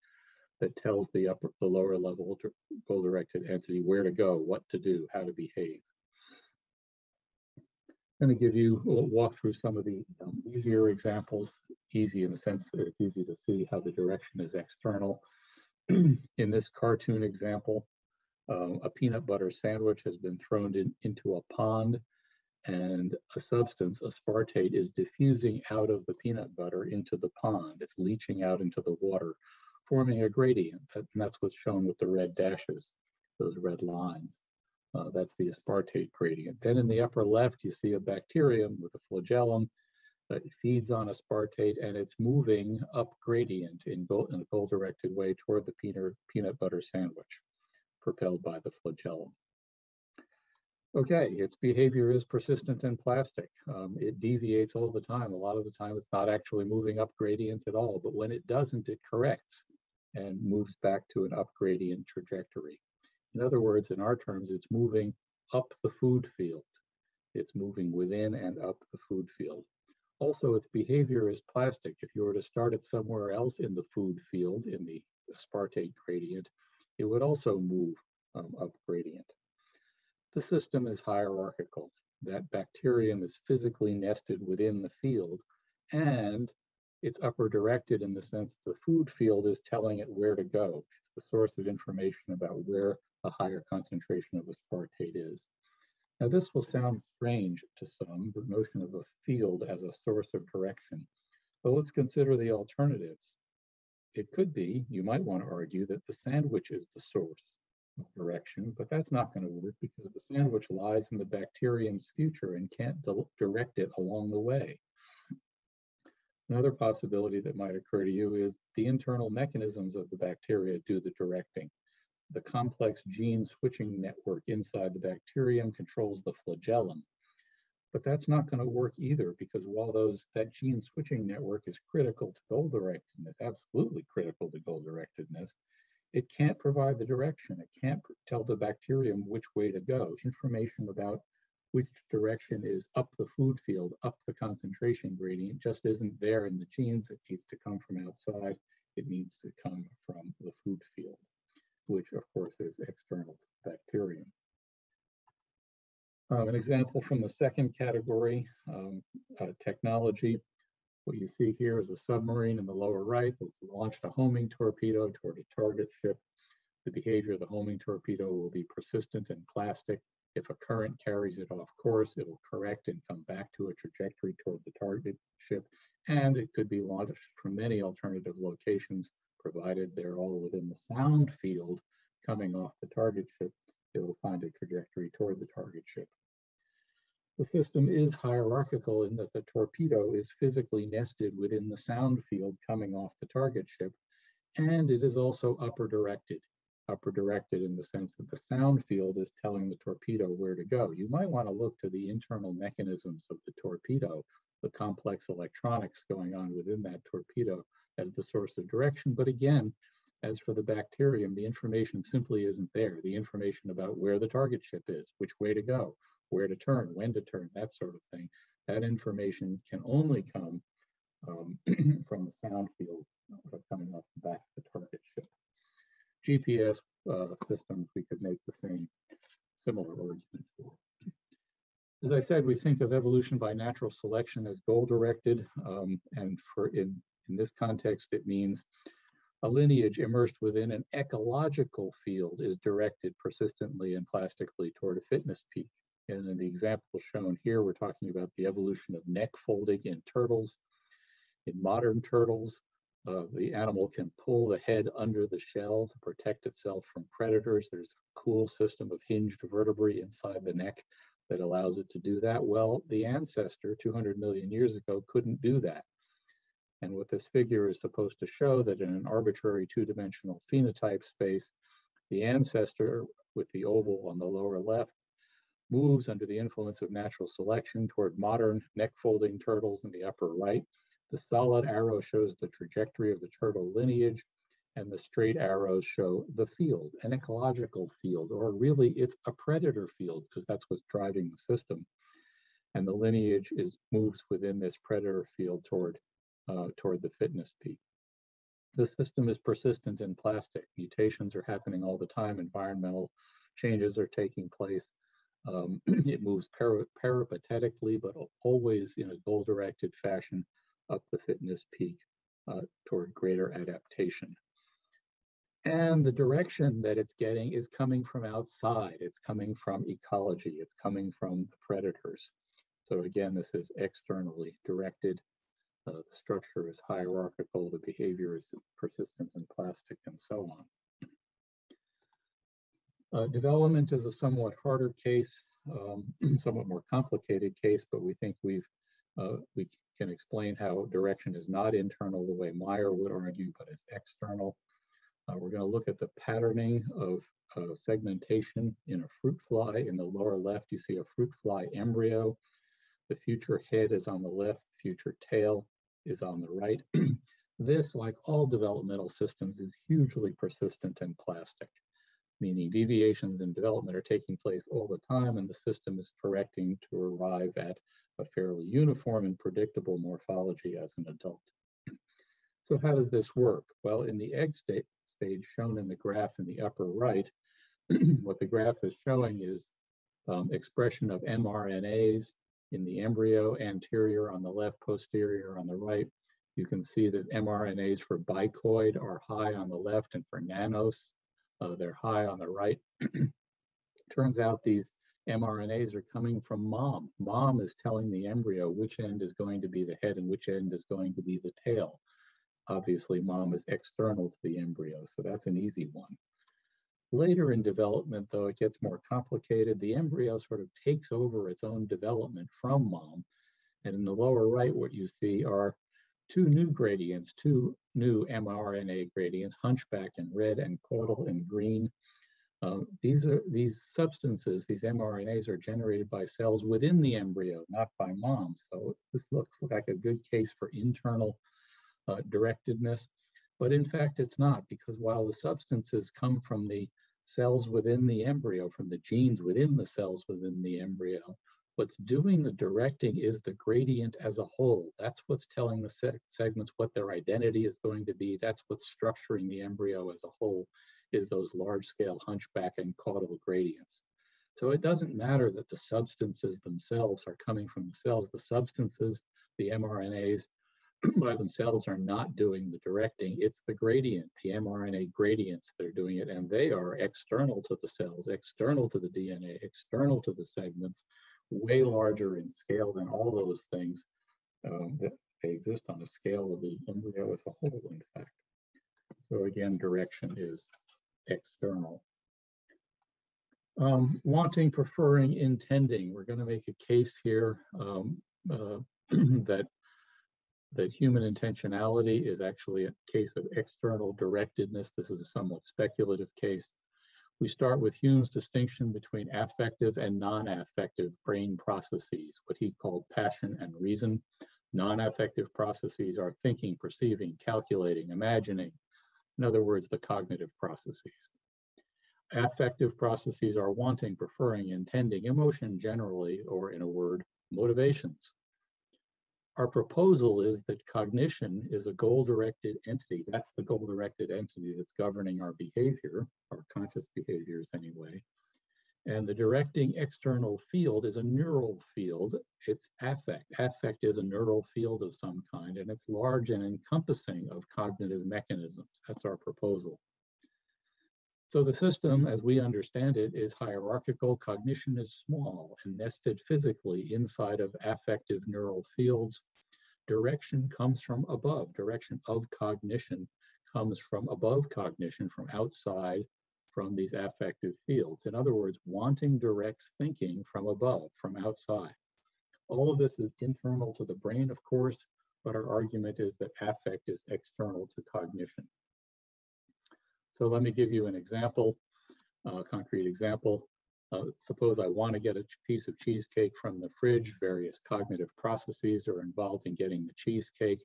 that tells the upper, the lower level goal directed entity where to go, what to do, how to behave I'm going to give you, we'll walk through some of the um, easier examples, easy in the sense that it's easy to see how the direction is external. in this cartoon example, um, a peanut butter sandwich has been thrown in, into a pond and a substance, aspartate, is diffusing out of the peanut butter into the pond. It's leaching out into the water, forming a gradient. That, and that's what's shown with the red dashes, those red lines. Uh, that's the aspartate gradient. Then in the upper left, you see a bacterium with a flagellum that feeds on aspartate and it's moving up gradient in, goal, in a goal-directed way toward the peanut, peanut butter sandwich, propelled by the flagellum. Okay, its behavior is persistent and plastic. Um, it deviates all the time. A lot of the time, it's not actually moving up gradient at all, but when it doesn't, it corrects and moves back to an up gradient trajectory. In other words, in our terms, it's moving up the food field. It's moving within and up the food field. Also, its behavior is plastic. If you were to start it somewhere else in the food field, in the aspartate gradient, it would also move um, up gradient. The system is hierarchical. That bacterium is physically nested within the field, and it's upper directed in the sense the food field is telling it where to go. It's the source of information about where a higher concentration of aspartate is. Now this will sound strange to some, the notion of a field as a source of direction, but let's consider the alternatives. It could be, you might want to argue that the sandwich is the source of direction, but that's not going to work because the sandwich lies in the bacterium's future and can't direct it along the way. Another possibility that might occur to you is the internal mechanisms of the bacteria do the directing the complex gene switching network inside the bacterium controls the flagellum. But that's not going to work either because while those that gene switching network is critical to goal directedness, absolutely critical to goal directedness, it can't provide the direction. It can't tell the bacterium which way to go. Information about which direction is up the food field, up the concentration gradient, just isn't there in the genes. It needs to come from outside. It needs to come from the food field, which of course is external to bacterium. Um, an example from the second category, um, uh, technology. What you see here is a submarine in the lower right that's launched a homing torpedo toward a target ship. The behavior of the homing torpedo will be persistent and plastic. If a current carries it off course, it will correct and come back to a trajectory toward the target ship, and it could be launched from many alternative locations, provided they're all within the sound field coming off the target ship, it will find a trajectory toward the target ship. The system is hierarchical in that the torpedo is physically nested within the sound field coming off the target ship, and it is also upper directed upper directed in the sense that the sound field is telling the torpedo where to go. You might want to look to the internal mechanisms of the torpedo, the complex electronics going on within that torpedo as the source of direction. But again, as for the bacterium, the information simply isn't there. The information about where the target ship is, which way to go, where to turn, when to turn, that sort of thing. That information can only come um, from the sound field coming off the back of the target ship. GPS uh, systems, we could make the same similar argument for. As I said, we think of evolution by natural selection as goal-directed, um, and for in, in this context, it means a lineage immersed within an ecological field is directed persistently and plastically toward a fitness peak. And in the example shown here, we're talking about the evolution of neck folding in turtles. In modern turtles, uh, the animal can pull the head under the shell to protect itself from predators. There's a cool system of hinged vertebrae inside the neck that allows it to do that. Well, the ancestor 200 million years ago couldn't do that. And what this figure is supposed to show that in an arbitrary two-dimensional phenotype space, the ancestor with the oval on the lower left moves under the influence of natural selection toward modern neck folding turtles in the upper right. The solid arrow shows the trajectory of the turtle lineage, and the straight arrows show the field, an ecological field, or really it's a predator field because that's what's driving the system. And the lineage is moves within this predator field toward, uh, toward the fitness peak. The system is persistent in plastic. Mutations are happening all the time. Environmental changes are taking place. Um, it moves para peripatetically, but always in a goal-directed fashion up the fitness peak uh, toward greater adaptation. And the direction that it's getting is coming from outside. It's coming from ecology. It's coming from the predators. So again, this is externally directed. Uh, the structure is hierarchical. The behavior is persistent and plastic and so on. Uh, development is a somewhat harder case, um, somewhat more complicated case, but we think we've uh, we can explain how direction is not internal the way Mayr would argue, but it's external. Uh, we're going to look at the patterning of uh, segmentation in a fruit fly. In the lower left, you see a fruit fly embryo. The future head is on the left, The future tail is on the right. this, like all developmental systems, is hugely persistent and plastic, meaning deviations in development are taking place all the time and the system is correcting to arrive at a fairly uniform and predictable morphology as an adult. So how does this work? Well, in the egg state stage shown in the graph in the upper right, what the graph is showing is um, expression of mRNAs in the embryo, anterior on the left, posterior on the right. You can see that mRNAs for bicoid are high on the left and for nanos, uh, they're high on the right. Turns out these mRNAs are coming from mom. Mom is telling the embryo which end is going to be the head and which end is going to be the tail. Obviously, mom is external to the embryo, so that's an easy one. Later in development, though, it gets more complicated. The embryo sort of takes over its own development from mom. And in the lower right, what you see are two new gradients, two new mRNA gradients, hunchback in red and caudal in green. Uh, these are these substances, these mRNAs are generated by cells within the embryo, not by mom. So this looks like a good case for internal uh, directedness, but in fact it's not because while the substances come from the cells within the embryo, from the genes within the cells within the embryo, what's doing the directing is the gradient as a whole. That's what's telling the se segments what their identity is going to be. That's what's structuring the embryo as a whole is those large scale hunchback and caudal gradients. So it doesn't matter that the substances themselves are coming from the cells. The substances, the mRNAs, by themselves are not doing the directing. It's the gradient, the mRNA gradients that are doing it, and they are external to the cells, external to the DNA, external to the segments, way larger in scale than all those things um, that they exist on a scale of the embryo as a whole, in fact. So again, direction is external. Um, wanting, preferring, intending. We're going to make a case here um, uh, that that human intentionality is actually a case of external directedness. This is a somewhat speculative case. We start with Hume's distinction between affective and non-affective brain processes, what he called passion and reason. Non-affective processes are thinking, perceiving, calculating, imagining, in other words, the cognitive processes. Affective processes are wanting, preferring, intending, emotion generally, or in a word, motivations. Our proposal is that cognition is a goal-directed entity. That's the goal-directed entity that's governing our behavior, our conscious behaviors anyway. And the directing external field is a neural field. It's affect. Affect is a neural field of some kind, and it's large and encompassing of cognitive mechanisms. That's our proposal. So the system, as we understand it, is hierarchical. Cognition is small and nested physically inside of affective neural fields. Direction comes from above. Direction of cognition comes from above cognition, from outside from these affective fields. In other words, wanting directs thinking from above, from outside. All of this is internal to the brain, of course, but our argument is that affect is external to cognition. So let me give you an example, a concrete example. Uh, suppose I want to get a piece of cheesecake from the fridge. Various cognitive processes are involved in getting the cheesecake.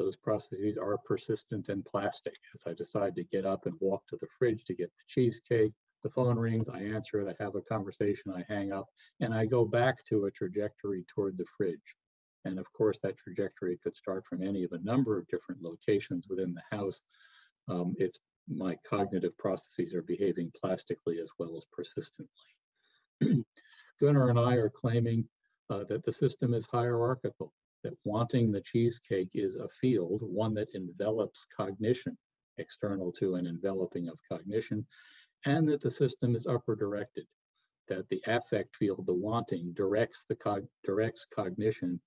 Those processes are persistent and plastic. As I decide to get up and walk to the fridge to get the cheesecake, the phone rings, I answer it, I have a conversation, I hang up, and I go back to a trajectory toward the fridge. And of course, that trajectory could start from any of a number of different locations within the house. Um, it's my cognitive processes are behaving plastically as well as persistently. Gunnar and I are claiming uh, that the system is hierarchical that wanting the cheesecake is a field, one that envelops cognition, external to an enveloping of cognition, and that the system is upper directed, that the affect field, the wanting, directs the cog directs cognition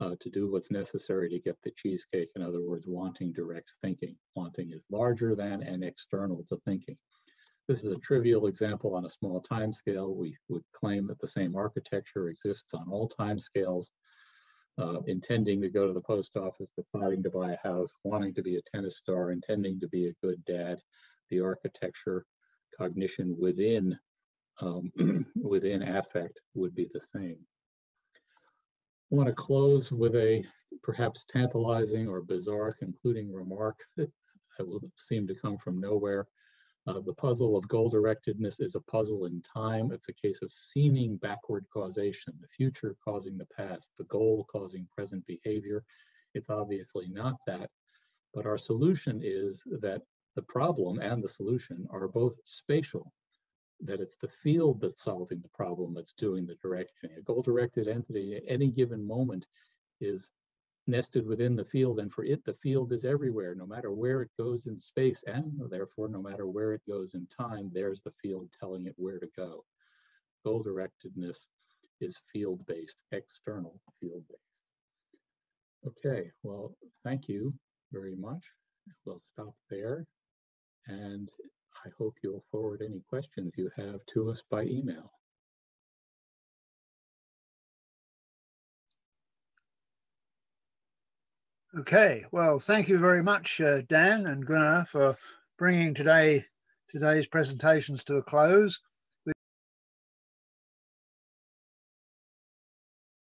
uh, to do what's necessary to get the cheesecake. In other words, wanting directs thinking. Wanting is larger than and external to thinking. This is a trivial example on a small time scale. We would claim that the same architecture exists on all time scales uh, intending to go to the post office, deciding to buy a house, wanting to be a tennis star, intending to be a good dad, the architecture, cognition within um, within affect would be the same. I want to close with a perhaps tantalizing or bizarre concluding remark that, will seem to come from nowhere. Uh, the puzzle of goal directedness is a puzzle in time. It's a case of seeming backward causation, the future causing the past, the goal causing present behavior. It's obviously not that. But our solution is that the problem and the solution are both spatial, that it's the field that's solving the problem that's doing the direction. A goal directed entity at any given moment is nested within the field and for it the field is everywhere. No matter where it goes in space and therefore no matter where it goes in time there's the field telling it where to go. Goal directedness is field based external field based okay well thank you very much. We'll stop there and i hope you'll forward any questions you have to us by email Okay, well, thank you very much, uh, Dan and Gunnar, for bringing today today's presentations to a close.